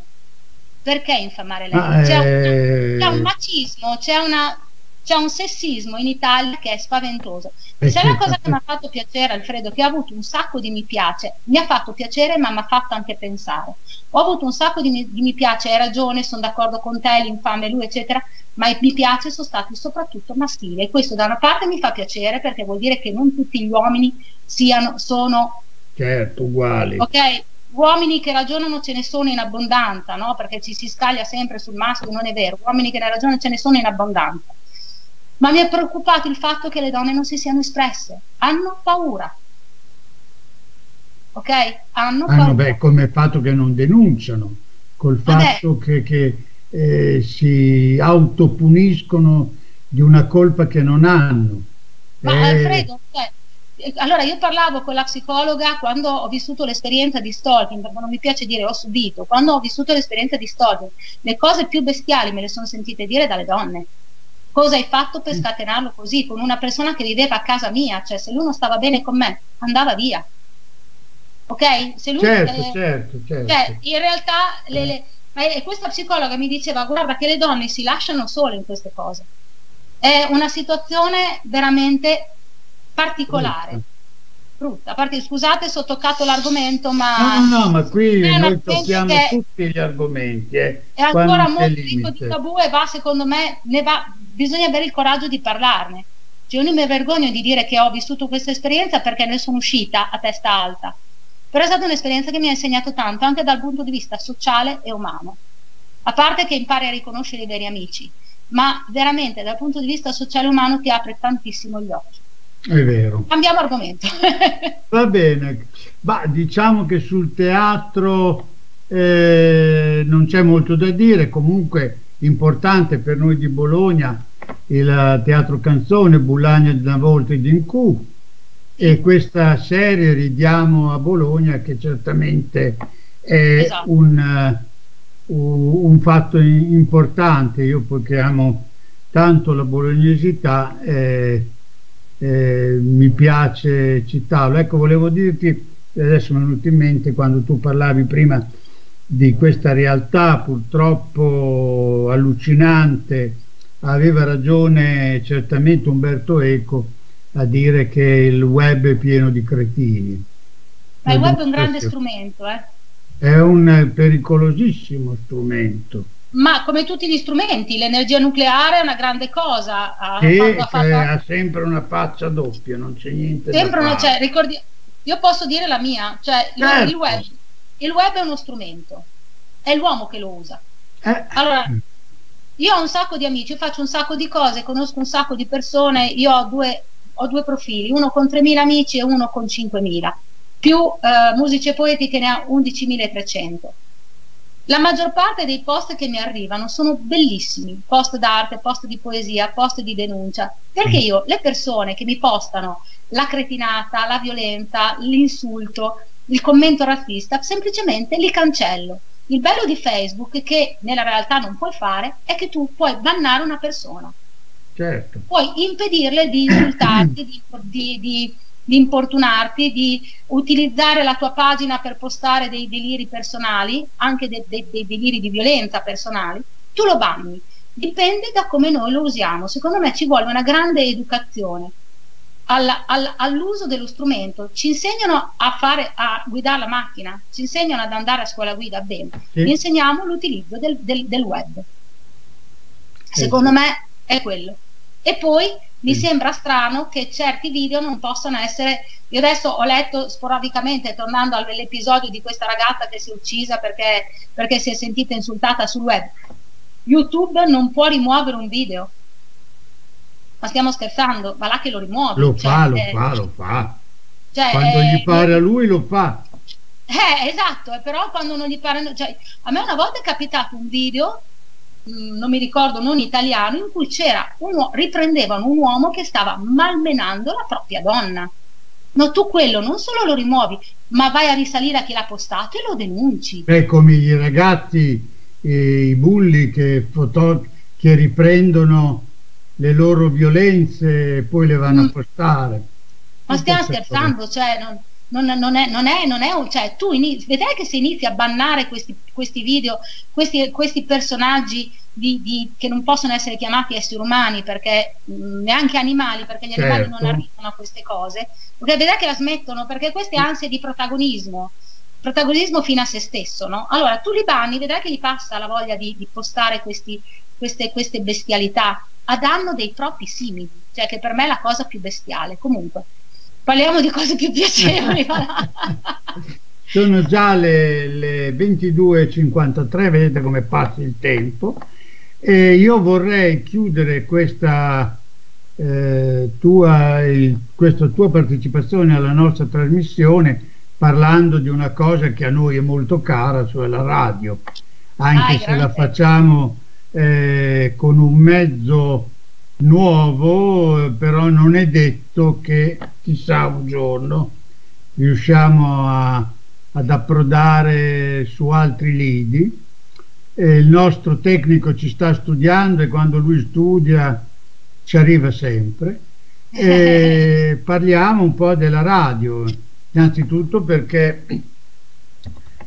Perché infamare lei? Ah, c'è, eh... un, c'è, un, macismo, c'è, una, c'è, un sessismo in Italia che è spaventoso. E c'è una cosa che mi ha fatto piacere, Alfredo, che ha avuto un sacco di mi piace, mi ha fatto piacere, ma mi ha fatto anche pensare. Ho avuto un sacco di mi, di mi piace, hai ragione, sono d'accordo con te, l'infame lui, eccetera, ma i mi piace sono stati soprattutto maschili. E questo da una parte mi fa piacere perché vuol dire che non tutti gli uomini siano, sono certo, uguali. Ok, uomini che ragionano ce ne sono in abbondanza, no? perché ci si scaglia sempre sul maschio, non è vero, uomini che ne ragionano ce ne sono in abbondanza. Ma mi è preoccupato il fatto che le donne non si siano espresse, hanno paura. Ok? Hanno ah, paura. beh, come il fatto che non denunciano, col fatto Vabbè. che, che eh, si autopuniscono di una colpa che non hanno. Ma eh... Alfredo, cioè, allora io parlavo con la psicologa quando ho vissuto l'esperienza di stalking, perché non mi piace dire ho subito, quando ho vissuto l'esperienza di stalking, le cose più bestiali me le sono sentite dire dalle donne. Cosa hai fatto per mm. scatenarlo così con una persona che viveva a casa mia? Cioè se lui non stava bene con me, andava via. Ok? Se lui, certo, eh, certo, certo. Cioè, in realtà le, le, e questa psicologa mi diceva guarda che le donne si lasciano sole in queste cose. È una situazione veramente particolare. Brutta. A parte, scusate se ho toccato l'argomento, ma... No, no, no, ma qui noi tocchiamo tutti gli argomenti. Eh, è ancora molto ricco di tabù e va, secondo me, va, bisogna avere il coraggio di parlarne. Cioè, io non mi vergogno di dire che ho vissuto questa esperienza perché ne sono uscita a testa alta. Però è stata un'esperienza che mi ha insegnato tanto, anche dal punto di vista sociale e umano. A parte che impari a riconoscere i veri amici, ma veramente dal punto di vista sociale e umano ti apre tantissimo gli occhi. È vero. Cambiamo argomento. Va bene, ma diciamo che sul teatro eh, non c'è molto da dire, comunque importante per noi di Bologna il teatro canzone Bullagna di una volta ed in Q e questa serie Ridiamo a Bologna che certamente è esatto. un, uh, un fatto importante, io poiché amo tanto la bolognesità eh, eh, mi piace citarlo. Ecco, volevo dirti, adesso mi è venuto in mente quando tu parlavi prima di questa realtà purtroppo allucinante, aveva ragione certamente Umberto Eco a dire che il web è pieno di cretini. Ma il web è un grande strumento, eh? È un pericolosissimo strumento ma come tutti gli strumenti, l'energia nucleare è una grande cosa. Ha, sì, ha, fatto... ha sempre una faccia doppia, non c'è niente sempre da una, cioè, ricordi... Io posso dire la mia, cioè certo. il, web, il, web, è uno strumento, è l'uomo che lo usa. Eh. Allora, io ho un sacco di amici, faccio un sacco di cose, conosco un sacco di persone, io ho due, ho due profili, uno con 3.000 amici e uno con 5.000, più eh, musici e poeti che ne ha 11.300 la maggior parte dei post che mi arrivano sono bellissimi, post d'arte, post di poesia, post di denuncia, perché io le persone che mi postano la cretinata, la violenza, l'insulto, il commento razzista, semplicemente li cancello. Il bello di Facebook, che nella realtà non puoi fare, è che tu puoi bannare una persona. Certo. Puoi impedirle di insultarti, di, di, di di importunarti, di utilizzare la tua pagina per postare dei deliri personali, anche dei, dei, dei deliri di violenza personali, tu lo banni. Dipende da come noi lo usiamo. Secondo me ci vuole una grande educazione all'uso dello strumento. Ci insegnano a, fare, a guidare la macchina, ci insegnano ad andare a scuola guida bene, sì. insegniamo l'utilizzo del, del, del web. Secondo sì. me è quello E poi mi mm. sembra strano che certi video non possano essere. Io adesso ho letto sporadicamente, tornando all'episodio di questa ragazza che si è uccisa perché, perché si è sentita insultata sul web. YouTube non può rimuovere un video. Ma stiamo scherzando, va là che lo rimuove. Lo cioè, fa, lo eh, fa, lo fa. Cioè, Quando eh, gli pare a lui lo fa. Eh, esatto, eh, però quando non gli pare... Cioè, a me una volta è capitato un video non mi ricordo, non italiano, in cui c'era un, riprendevano un uomo che stava malmenando la propria donna. No, tu quello non solo lo rimuovi, ma vai a risalire a chi l'ha postato e lo denunci. È come i ragazzi, eh, i bulli che, che, riprendono le loro violenze e poi le vanno mm. a postare. Ma stiamo scherzando, cioè, non, non, non, è, non, è, non è un, cioè tu inizi, vedrai che se inizi a bannare questi, questi video, questi, questi personaggi di, di, che non possono essere chiamati esseri umani perché mh, mm, neanche animali, perché gli certo. animali non arrivano a queste cose, perché vedrai che la smettono perché queste ansie di protagonismo, protagonismo fino a se stesso, no? Allora tu li banni, vedrai che gli passa la voglia di, di postare questi, queste, queste bestialità a danno dei propri simili, cioè che per me è la cosa più bestiale. Comunque, parliamo di cose più piacevoli. Sono già le, le 22.53, vedete come passa il tempo. E io vorrei chiudere questa, eh, tua, il, questa tua partecipazione alla nostra trasmissione parlando di una cosa che a noi è molto cara, cioè la radio, anche ah, se la facciamo eh, con un mezzo nuovo, però non è detto che chissà un giorno riusciamo a, ad approdare su altri lidi. E il nostro tecnico ci sta studiando e quando lui studia ci arriva sempre. E parliamo un po' della radio, innanzitutto perché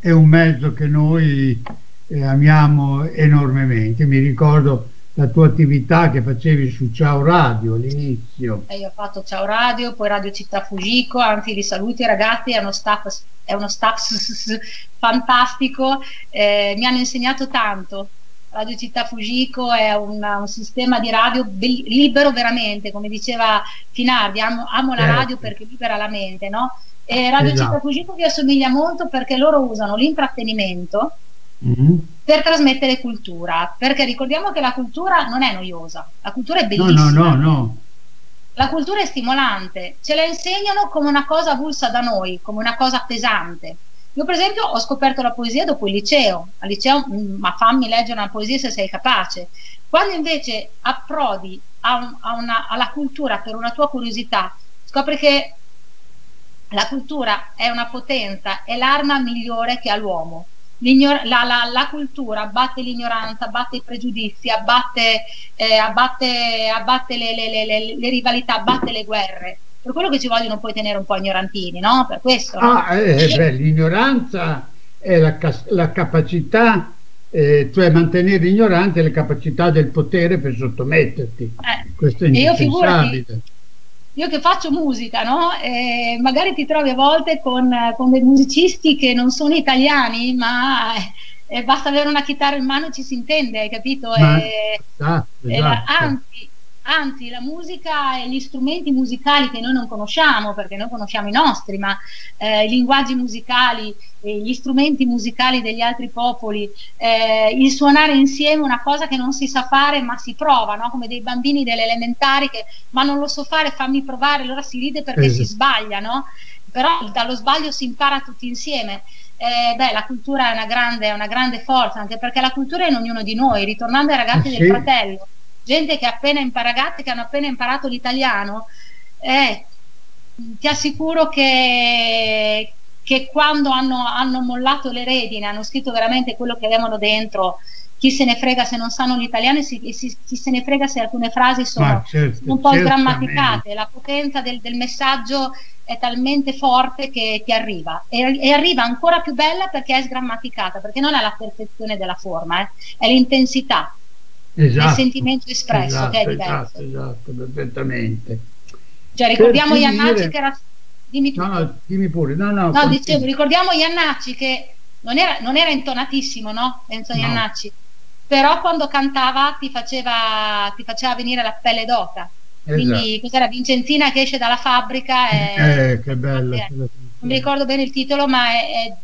è un mezzo che noi eh, amiamo enormemente. Mi ricordo la tua attività che facevi su Ciao Radio all'inizio. Eh, io ho fatto Ciao Radio, poi Radio Città Fugico, anzi li saluti ragazzi, è uno staff, è uno staff fantastico, eh, mi hanno insegnato tanto. Radio Città Fugico è una, un sistema di radio be- libero veramente, come diceva Finardi, amo, amo la radio certo. perché libera la mente, no? E Radio esatto. Città Fugico vi assomiglia molto perché loro usano l'intrattenimento, mm-hmm. per trasmettere cultura, perché ricordiamo che la cultura non è noiosa, la cultura è bellissima. No, no, no, no. La cultura è stimolante, ce la insegnano come una cosa avulsa da noi, come una cosa pesante. Io per esempio ho scoperto la poesia dopo il liceo, al liceo mm, ma fammi leggere una poesia se sei capace. Quando invece approdi a a una, alla cultura per una tua curiosità, scopri che la cultura è una potenza, è l'arma migliore che ha l'uomo la, la, la, cultura abbatte l'ignoranza, abbatte i pregiudizi, abbatte, eh, abbatte, abbatte le, le, le, le, rivalità, abbatte le guerre. Per quello che ci vogliono poi tenere un po' ignorantini, no? Per questo. No? Ah, eh, eh, beh, l'ignoranza è la, la capacità, eh, cioè mantenere ignorante le capacità del potere per sottometterti. Eh, Questo è indispensabile io che faccio musica, no? E magari ti trovi a volte con, con dei musicisti che non sono italiani, ma eh, basta avere una chitarra in mano e ci si intende, hai capito? Ma, e, esatto, esatto. anzi, anzi la musica e gli strumenti musicali che noi non conosciamo, perché noi conosciamo i nostri, ma eh, i linguaggi musicali, eh, gli strumenti musicali degli altri popoli, eh, il suonare insieme una cosa che non si sa fare ma si prova, no? come dei bambini delle elementari che ma non lo so fare, fammi provare, allora si ride perché esatto. si sbaglia, no? però dallo sbaglio si impara tutti insieme. Eh, beh, la cultura è una, grande, è una grande forza, anche perché la cultura è in ognuno di noi, ritornando ai ragazzi sì. del fratello gente che, appena impara, ragazzi che hanno appena imparato l'italiano, eh, ti assicuro che, che quando hanno, hanno, mollato le redine, hanno scritto veramente quello che avevano dentro, chi se ne frega se non sanno l'italiano e si, chi se ne frega se alcune frasi sono certo, un po' sgrammaticate, la potenza del, del, messaggio è talmente forte che ti arriva. E, e, arriva ancora più bella perché è sgrammaticata, perché non è la perfezione della forma, eh, è l'intensità esatto, il sentimento espresso esatto, che è diverso. Esatto, esatto, perfettamente. Cioè ricordiamo Iannacci che era... Dimmi, no, no, dimmi pure. No, no, no dicevo, ricordiamo Iannacci che non era, non era intonatissimo, no? Enzo no. Iannacci. però quando cantava ti faceva, ti faceva venire la pelle d'oca. Quindi esatto. cos'era Vincenzina che esce dalla fabbrica e, eh, che bello, non mi ricordo bene il titolo ma è, è,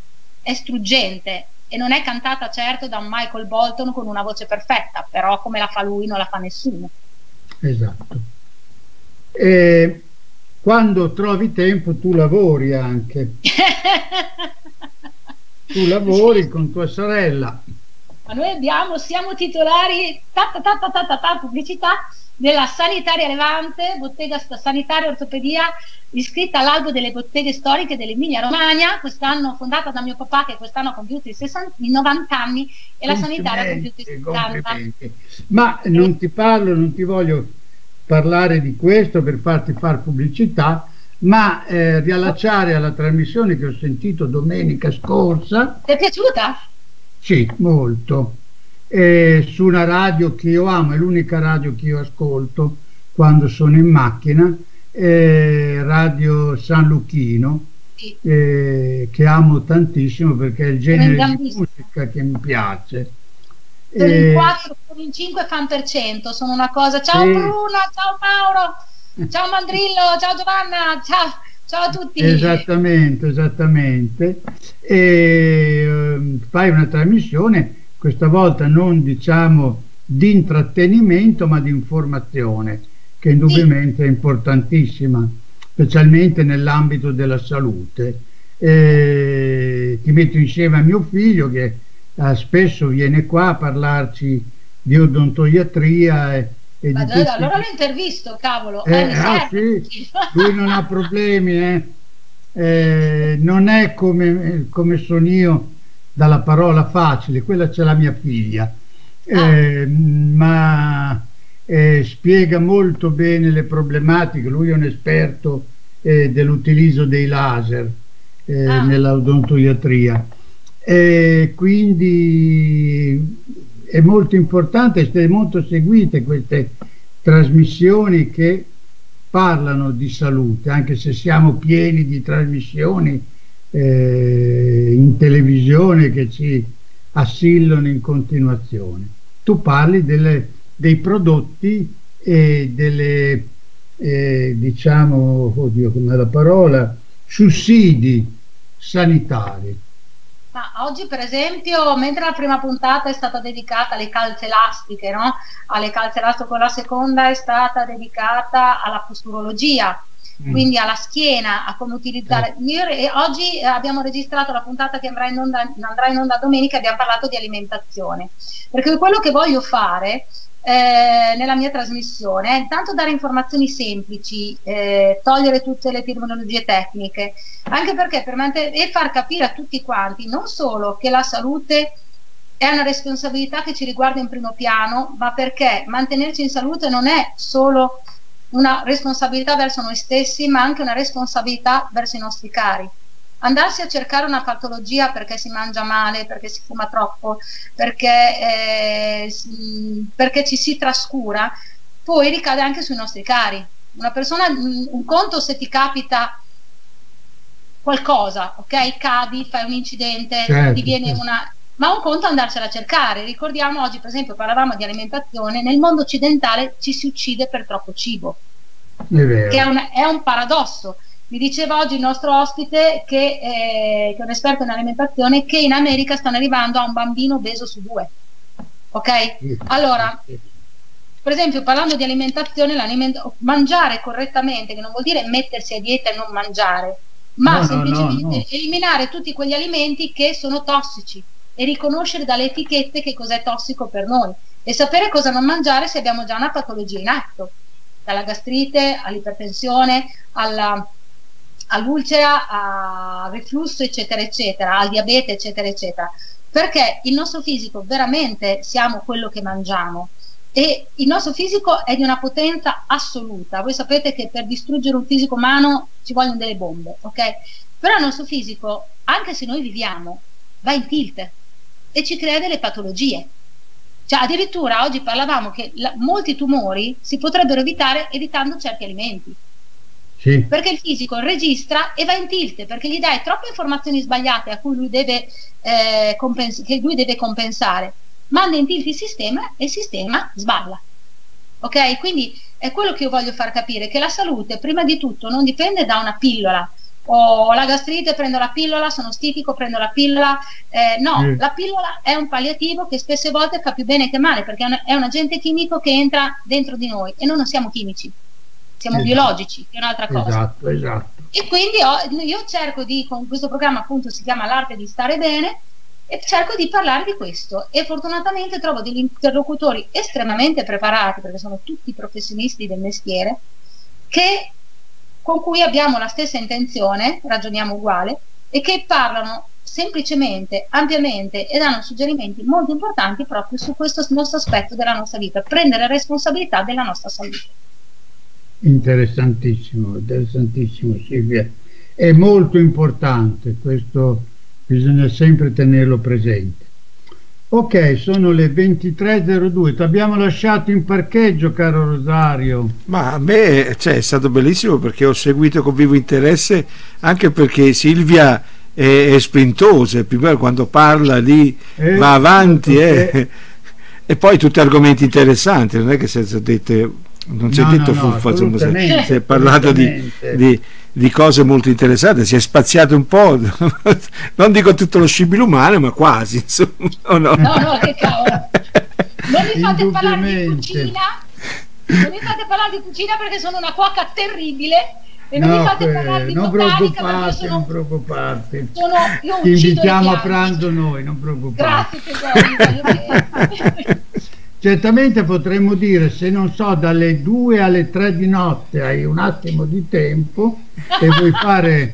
è, struggente e non è cantata certo da un Michael Bolton con una voce perfetta però come la fa lui non la fa nessuno. Esatto. E quando trovi tempo tu lavori anche. Tu lavori sì. con tua sorella. Ma noi abbiamo, siamo titolari ta, ta, ta, ta, ta, ta, pubblicità della Sanitaria Levante, bottega sanitaria ortopedia iscritta all'albo delle botteghe storiche dell'Emilia Romagna, quest'anno fondata da mio papà che quest'anno ha compiuto i, 60, i 90 anni e la sanitaria ha compiuto i 60. Ma non ti parlo, non ti voglio parlare di questo per farti fare pubblicità, ma eh, riallacciare alla trasmissione che ho sentito domenica scorsa. Ti è piaciuta? Sì, molto eh, su una radio che io amo, è l'unica radio che io ascolto quando sono in macchina, eh, Radio San Lucchino, sì. eh, che amo tantissimo perché è il genere di musica che mi piace. Con il 4, con il 5 fan per cento, sono una cosa. Ciao sì. Bruna, ciao Mauro, ciao Mandrillo, ciao Giovanna, ciao. Ciao a tutti. Esattamente, esattamente. E, eh, fai una trasmissione questa volta non diciamo di intrattenimento ma di informazione che indubbiamente è importantissima specialmente nell'ambito della salute e ti metto insieme a mio figlio che eh, spesso viene qua a parlarci di odontoiatria e, e ma di tutti... allora l'ho intervisto cavolo eh, ah, sì. lui non ha problemi eh. Eh, non è come, come sono io dalla parola facile, quella c'è la mia figlia, ah. eh, ma eh, spiega molto bene le problematiche, lui è un esperto eh, dell'utilizzo dei laser eh, ah. nell'odontoiatria. quindi è molto importante, è molto seguite queste trasmissioni che parlano di salute, anche se siamo pieni di trasmissioni eh, in televisione che ci assillano in continuazione. Tu parli delle, dei prodotti e delle, eh, diciamo, oddio come la parola, sussidi sanitari. Ma oggi per esempio, mentre la prima puntata è stata dedicata alle calze elastiche, no? alle calze elastiche, la seconda è stata dedicata alla posturologia, Mm. quindi alla schiena, a come utilizzare. Eh. Io, oggi eh, abbiamo registrato la puntata che andrà in, onda, andrà in onda domenica, abbiamo parlato di alimentazione, perché quello che voglio fare eh, nella mia trasmissione è intanto dare informazioni semplici, eh, togliere tutte le terminologie tecniche, anche perché per e far capire a tutti quanti non solo che la salute è una responsabilità che ci riguarda in primo piano, ma perché mantenerci in salute non è solo una responsabilità verso noi stessi, ma anche una responsabilità verso i nostri cari. Andarsi a cercare una patologia perché si mangia male, perché si fuma troppo, perché, eh, perché ci si trascura, poi ricade anche sui nostri cari. Una persona, un conto se ti capita qualcosa, ok? Cadi, fai un incidente, certo, ti viene certo. una ma un conto andarsela a cercare. Ricordiamo oggi, per esempio, parlavamo di alimentazione, nel mondo occidentale ci si uccide per troppo cibo, è che è un, è un, paradosso. Mi diceva oggi il nostro ospite, che, eh, che, è un esperto in alimentazione, che in America stanno arrivando a un bambino obeso su due. Ok? Allora, per esempio, parlando di alimentazione, mangiare correttamente, che non vuol dire mettersi a dieta e non mangiare, ma no, semplicemente no, no, eliminare tutti quegli alimenti che sono tossici e riconoscere dalle etichette che cos'è tossico per noi e sapere cosa non mangiare se abbiamo già una patologia in atto, dalla gastrite all'ipertensione, alla, all'ulcera, al reflusso, eccetera, eccetera, al diabete, eccetera, eccetera. Perché il nostro fisico veramente siamo quello che mangiamo e il nostro fisico è di una potenza assoluta. Voi sapete che per distruggere un fisico umano ci vogliono delle bombe, ok? Però il nostro fisico, anche se noi viviamo, va in tilt e ci crea delle patologie. Cioè, addirittura oggi parlavamo che la, molti tumori si potrebbero evitare evitando certi alimenti. Sì. Perché il fisico registra e va in tilt perché gli dai troppe informazioni sbagliate a cui lui deve, eh, che lui deve compensare. manda in tilt il sistema e il sistema sballa. Ok? Quindi è quello che io voglio far capire, che la salute prima di tutto non dipende da una pillola, ho la gastrite, prendo la pillola, sono stitico, prendo la pillola. Eh, no, mm. la pillola è un palliativo che spesse volte fa più bene che male perché è un, è un agente chimico che entra dentro di noi e noi non siamo chimici, siamo esatto. biologici, che è un'altra cosa. Esatto, esatto. E quindi ho, io cerco di, con questo programma appunto si chiama L'arte di stare bene, e cerco di parlare di questo e fortunatamente trovo degli interlocutori estremamente preparati perché sono tutti professionisti del mestiere che con cui abbiamo la stessa intenzione, ragioniamo uguale, e che parlano semplicemente, ampiamente e danno suggerimenti molto importanti proprio su questo nostro aspetto della nostra vita, prendere responsabilità della nostra salute. Interessantissimo, interessantissimo Silvia. È molto importante, questo bisogna sempre tenerlo presente. Ok, sono le 23.02, ti abbiamo lasciato in parcheggio, caro Rosario. Ma a me cioè, è stato bellissimo perché ho seguito con vivo interesse, anche perché Silvia è, è sprintosa, prima quando parla lì eh, va avanti eh. eh. e poi tutti argomenti interessanti, non è che si è detto non si è detto no, fuffa, insomma, si è parlato di, di, di, cose molto interessanti, si è spaziato un po', non dico tutto lo scibile umano, ma quasi. Insomma, no, no, no, no che cavolo. Non mi fate parlare di cucina, non mi fate parlare di cucina perché sono una cuoca terribile e non no, mi fate parlare di non preoccuparti, sono, non preoccuparti. Sono, Ti invitiamo a pranzo noi, non preoccuparti. Grazie tesoro. Certamente potremmo dire, se non so, dalle 2 alle 3 di notte hai un attimo di tempo e vuoi fare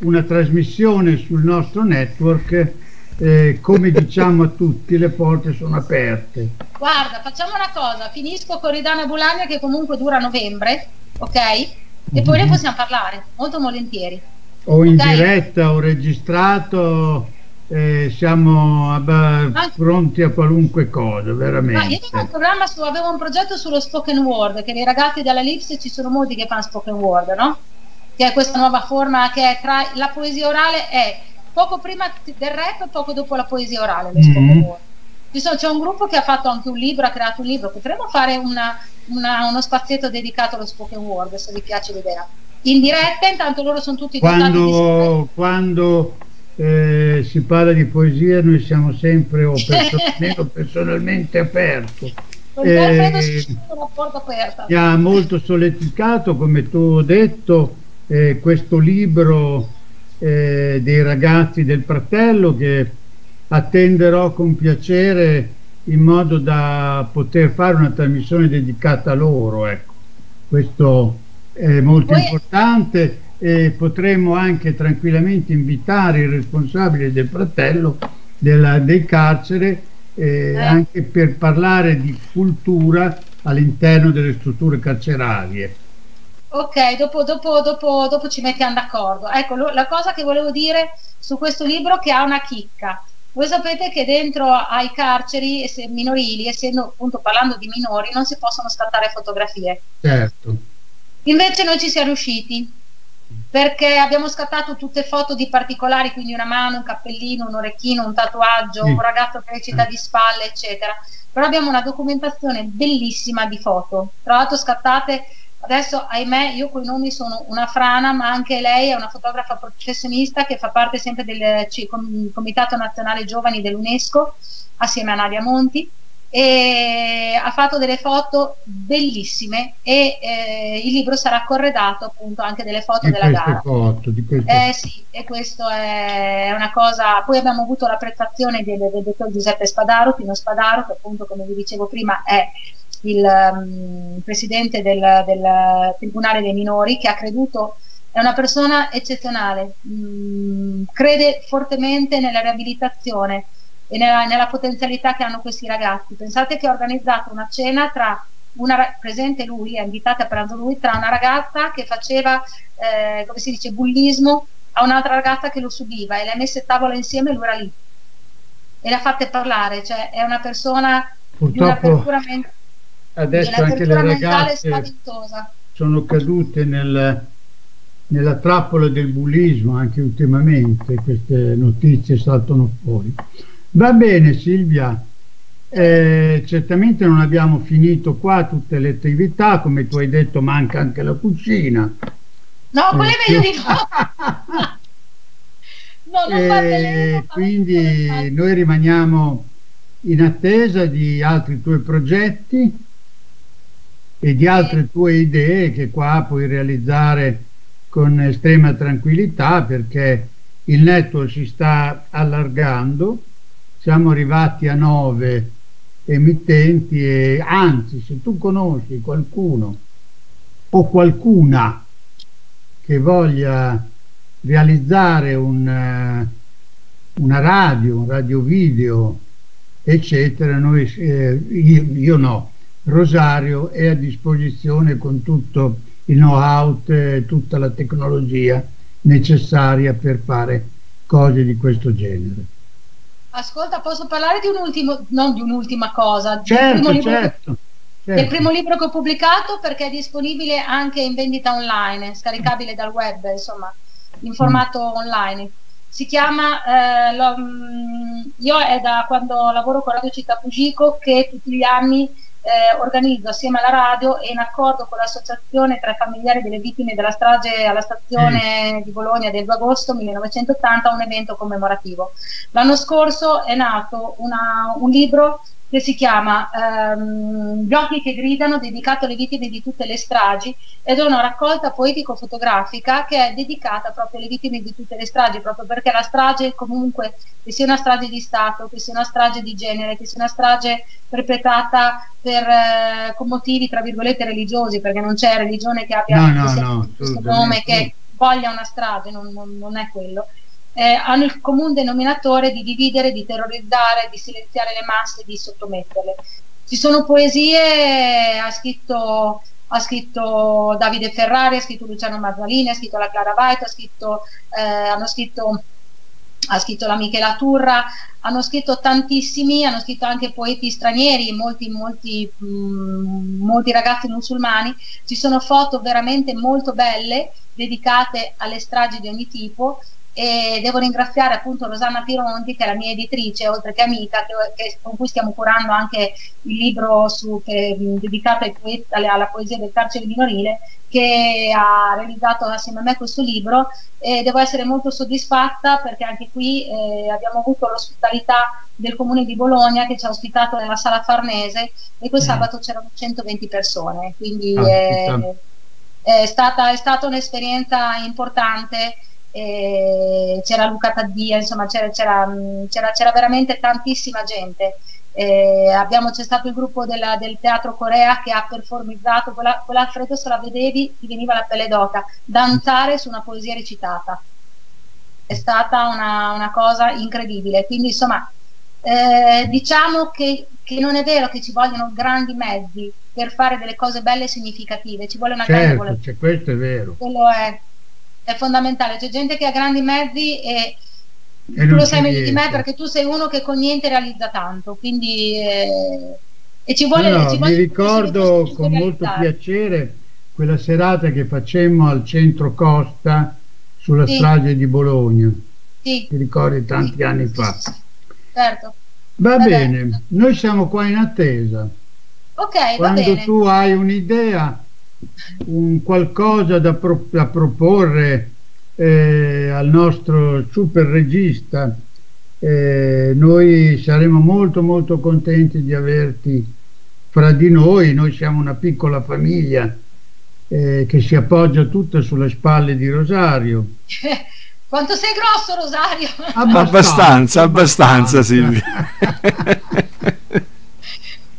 una trasmissione sul nostro network, eh, come diciamo a tutti, le porte sono aperte. Guarda, facciamo una cosa, finisco con Ridana Bulania che comunque dura novembre, ok? E poi mm-hmm. ne mhm. possiamo parlare, molto volentieri. O in okay? diretta o registrato eh, siamo ab- pronti a qualunque cosa, veramente. Ma io avevo un, programma su, avevo un progetto sullo spoken word, che nei ragazzi della Lips ci sono molti che fanno spoken word, no? Che è questa nuova forma che è tra la poesia orale è poco prima del rap e poco dopo la poesia orale, lo spoken mm-hmm. word. Sono, c'è un gruppo che ha fatto anche un libro, ha creato un libro, potremmo fare una, una, uno spazietto dedicato allo spoken word, se vi piace l'idea. In diretta, intanto loro sono tutti quando, quando eh, si parla di poesia noi siamo sempre o personalmente, personalmente aperti. Eh, mi ha molto solleticato come tu hai detto eh, questo libro eh, dei ragazzi del fratello che attenderò con piacere in modo da poter fare una trasmissione dedicata a loro ecco. questo è molto Poi... importante e potremmo anche tranquillamente invitare il responsabile del fratello della, del carcere eh, eh. anche per parlare di cultura all'interno delle strutture carcerarie. Ok, dopo, dopo, dopo, dopo ci mettiamo d'accordo. Ecco, lo, la cosa che volevo dire su questo libro che ha una chicca. Voi sapete che dentro ai carceri minorili, essendo appunto parlando di minori, non si possono scattare fotografie. Certo. Invece noi ci siamo riusciti perché abbiamo scattato tutte foto di particolari, quindi una mano, un cappellino, un orecchino, un tatuaggio, un ragazzo che recita di spalle, eccetera. Però abbiamo una documentazione bellissima di foto, tra l'altro scattate adesso ahimè io con i nomi sono una frana ma anche lei è una fotografa professionista che fa parte sempre del Comitato Nazionale Giovani dell'UNESCO assieme a Nadia Monti e ha fatto delle foto bellissime e eh, il libro sarà corredato appunto anche delle foto di della gara. Foto, di eh sì, e questo è una cosa. Poi abbiamo avuto la prestazione del, del dottor Giuseppe Spadaro, Pino Spadaro, che appunto come vi dicevo prima è il um, presidente del, del, Tribunale dei Minori, che ha creduto, è una persona eccezionale, mm, crede fortemente nella riabilitazione e nella, nella, potenzialità che hanno questi ragazzi. Pensate che ha organizzato una cena tra una presente lui, è invitata a pranzo lui, tra una ragazza che faceva, eh, come si dice, bullismo a un'altra ragazza che lo subiva e le ha messe a tavola insieme e lui era lì. E le ha fatte parlare, cioè è una persona Purtroppo, di adesso anche le ragazze sono cadute nel, nella trappola del bullismo anche ultimamente, queste notizie saltano fuori. Va bene Silvia, Eh, certamente non abbiamo finito qua tutte le attività, come tu hai detto manca anche la cucina. No, eh, meglio di no. no eh, quindi noi rimaniamo in attesa di altri tuoi progetti e di altre tue idee che qua puoi realizzare con estrema tranquillità perché il network si sta allargando, siamo arrivati a nove emittenti e anzi se tu conosci qualcuno o qualcuna che voglia realizzare un, uh, una radio, un radio video, eccetera, noi, eh, io, io, no, Rosario è a disposizione con tutto il know-how, tutta la tecnologia necessaria per fare cose di questo genere. Ascolta, posso parlare di un ultimo, non di un'ultima cosa, certo, del, primo certo, che, certo. del primo libro che ho pubblicato perché è disponibile anche in vendita online, scaricabile dal web, insomma, in formato mm. online. Si chiama, eh, lo, mm, io è da quando lavoro con Radio Città Fugico che tutti gli anni eh, organizzo assieme alla radio e in accordo con l'associazione tra i familiari delle vittime della strage alla stazione mm. di Bologna del 2 agosto 1980 un evento commemorativo. L'anno scorso è nato una, un libro che si chiama ehm, Gli occhi che gridano, dedicato alle vittime di tutte le stragi, ed è una raccolta poetico-fotografica che è dedicata proprio alle vittime di tutte le stragi, proprio perché la strage comunque, che sia una strage di Stato, che sia una strage di genere, che sia una strage perpetrata per, eh, con motivi, tra virgolette, religiosi, perché non c'è religione che abbia no, no, no, questo nome, che voglia una strage, non, non, non è quello eh, hanno il comune denominatore di dividere, di terrorizzare, di silenziare le masse, di sottometterle. Ci sono poesie, ha scritto, ha scritto Davide Ferrari, ha scritto Luciano Marzalini, ha scritto la Clara Baito, ha scritto, eh, hanno scritto ha scritto la Michela Turra, hanno scritto tantissimi, hanno scritto anche poeti stranieri, molti, molti, mh, mm, molti ragazzi musulmani, ci sono foto veramente molto belle dedicate alle stragi di ogni tipo e devo ringraziare appunto Rosanna Pironti che è la mia editrice oltre che amica che, che, con cui stiamo curando anche il libro su, che, dedicato ai, alla poesia del carcere minorile che ha realizzato assieme a me questo libro. E devo essere molto soddisfatta perché anche qui eh, abbiamo avuto l'ospitalità del comune di Bologna che ci ha ospitato nella sala Farnese e quel mm. sabato c'erano 120 persone. Quindi ah, è, è, stata, è stata un'esperienza importante c'era Luca Taddia, insomma c'era, c'era, c'era, c'era veramente tantissima gente. Eh, abbiamo, c'è stato il gruppo della, del Teatro Corea che ha performizzato, quella, quell'Alfredo se la vedevi ti veniva la pelle d'oca, danzare su una poesia recitata. È stata una, una cosa incredibile. Quindi insomma eh, diciamo che, che, non è vero che ci vogliono grandi mezzi per fare delle cose belle e significative, ci vuole una certo, grande volontà. questo è vero. Quello è, è fondamentale, c'è gente che ha grandi mezzi e, e tu lo sai meglio di me perché tu sei uno che con niente realizza tanto, quindi eh, e ci vuole, no, ci mi ricordo con molto piacere quella serata che facemmo al centro Costa sulla sì. strage di Bologna. Sì. Ti ricordi tanti sì. anni fa. Certo. Va, va bene. bene, noi siamo qua in attesa. Ok, Quando tu hai un'idea un qualcosa da, pro, da proporre eh, al nostro super regista, eh, noi saremo molto molto contenti di averti fra di noi, noi siamo una piccola famiglia eh, che si appoggia tutta sulle spalle di Rosario. Quanto sei grosso Rosario? Abbastanza, abbastanza, abbastanza Silvia.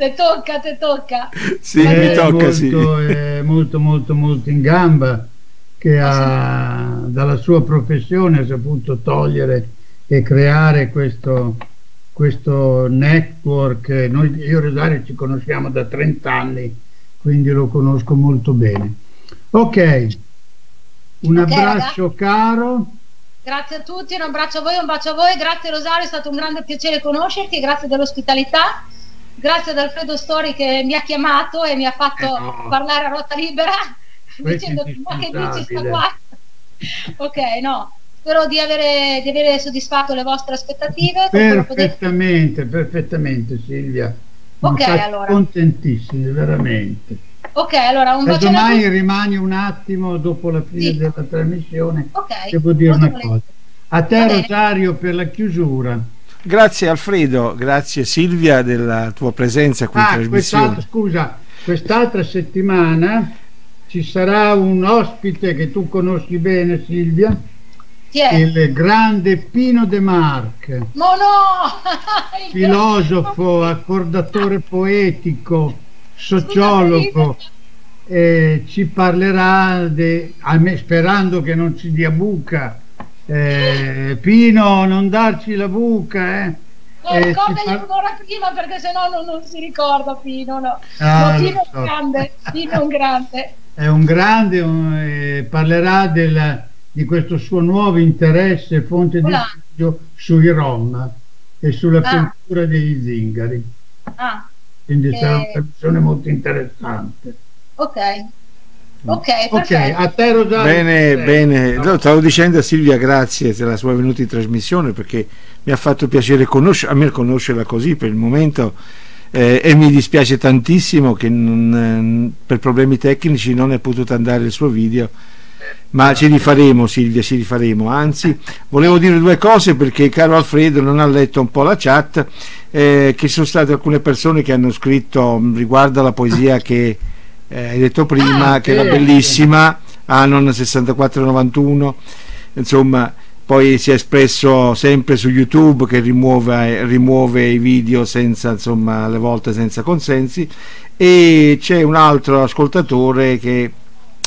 te tocca, te tocca. Sì, mi tocca, molto, sì. È molto, molto, molto in gamba che ha, dalla sua professione ha saputo togliere e creare questo, questo network. Noi, io e Rosario ci conosciamo da 30 anni, quindi lo conosco molto bene. Ok, un okay, abbraccio ragazzi. caro. Grazie a tutti, un abbraccio a voi, un bacio a voi, grazie Rosario, è stato un grande piacere conoscerti, grazie dell'ospitalità grazie ad Alfredo Stori che mi ha chiamato e mi ha fatto eh no. parlare a ruota libera dicendo ma che dici sta qua ok no spero di avere, di avere, soddisfatto le vostre aspettative. Perfettamente, perfettamente Silvia. Ok, allora. Contentissimi, veramente. Ok, allora un bacio. Domani rimani un attimo dopo la fine sì. della trasmissione. Ok. Devo dire una cosa. A te Rosario per la chiusura. Grazie Alfredo, grazie Silvia della tua presenza qui ah, in trasmissione. Scusa, quest'altra settimana ci sarà un ospite che tu conosci bene Silvia, il grande Pino De Marc, no, no! filosofo, accordatore poetico, sociologo, eh, ci parlerà, de, sperando che non ci dia buca, eh, Pino, non darci la buca, eh. No, eh, ricordagli par... un'ora prima perché sennò non, non si ricorda Pino, no. Ah, no Pino so. è un grande, Pino è un grande. È un grande, un, eh, parlerà del, di questo suo nuovo interesse, fonte Hola. di studio sui Rom e sulla ah. cultura degli zingari. Ah. Quindi sarà una persona molto interessante. Ok. Ok, ok, a te Rosario. Bene, bene. No, stavo dicendo a Silvia grazie se la sua venuta in trasmissione perché mi ha fatto piacere conoscere, a me conoscerla così per il momento eh, e mi dispiace tantissimo che non, eh, per problemi tecnici non è potuto andare il suo video ma ci rifaremo Silvia, ci rifaremo. Anzi, volevo dire due cose perché caro Alfredo non ha letto un po' la chat, eh, che sono state alcune persone che hanno scritto riguardo alla poesia che eh, hai detto prima, ah, che era bellissima, Anon 6491, insomma, poi si è espresso sempre su YouTube che rimuove, rimuove i video senza, insomma, alle volte senza consensi e c'è un altro ascoltatore che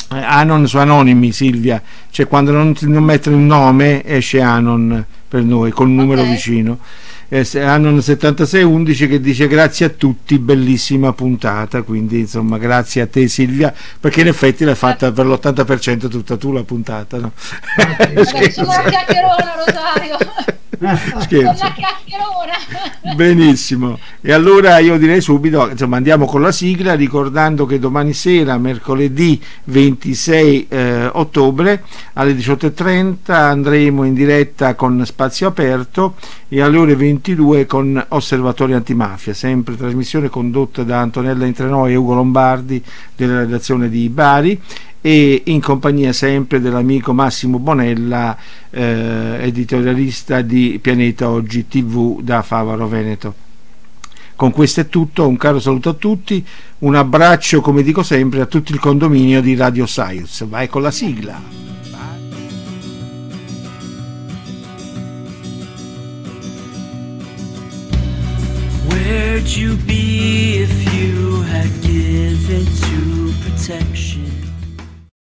Anon su Anonimi Silvia, cioè quando non, non mettono un nome esce Anon per noi un numero okay. vicino eh, hanno 7611 che dice grazie a tutti, bellissima puntata, quindi insomma grazie a te Silvia, perché in effetti l'hai fatta per l'80% tutta tu la puntata. No? Vabbè, sono una chiacchierona Rosario. Scherzo. Benissimo. E allora io direi subito, insomma, andiamo con la sigla ricordando che domani sera, mercoledì 26 eh, ottobre alle 18.30 andremo in diretta con Spazio Aperto e alle ore 22 con Osservatorio Antimafia, sempre trasmissione condotta da Antonella Intrenoi e Ugo Lombardi della redazione di Bari e in compagnia sempre dell'amico Massimo Bonella, eh, editorialista di Pianeta Oggi TV da Favaro Veneto. Con questo è tutto, un caro saluto a tutti, un abbraccio come dico sempre a tutto il condominio di Radio Science. Vai con la sigla. Where'd you be if you had given to protection?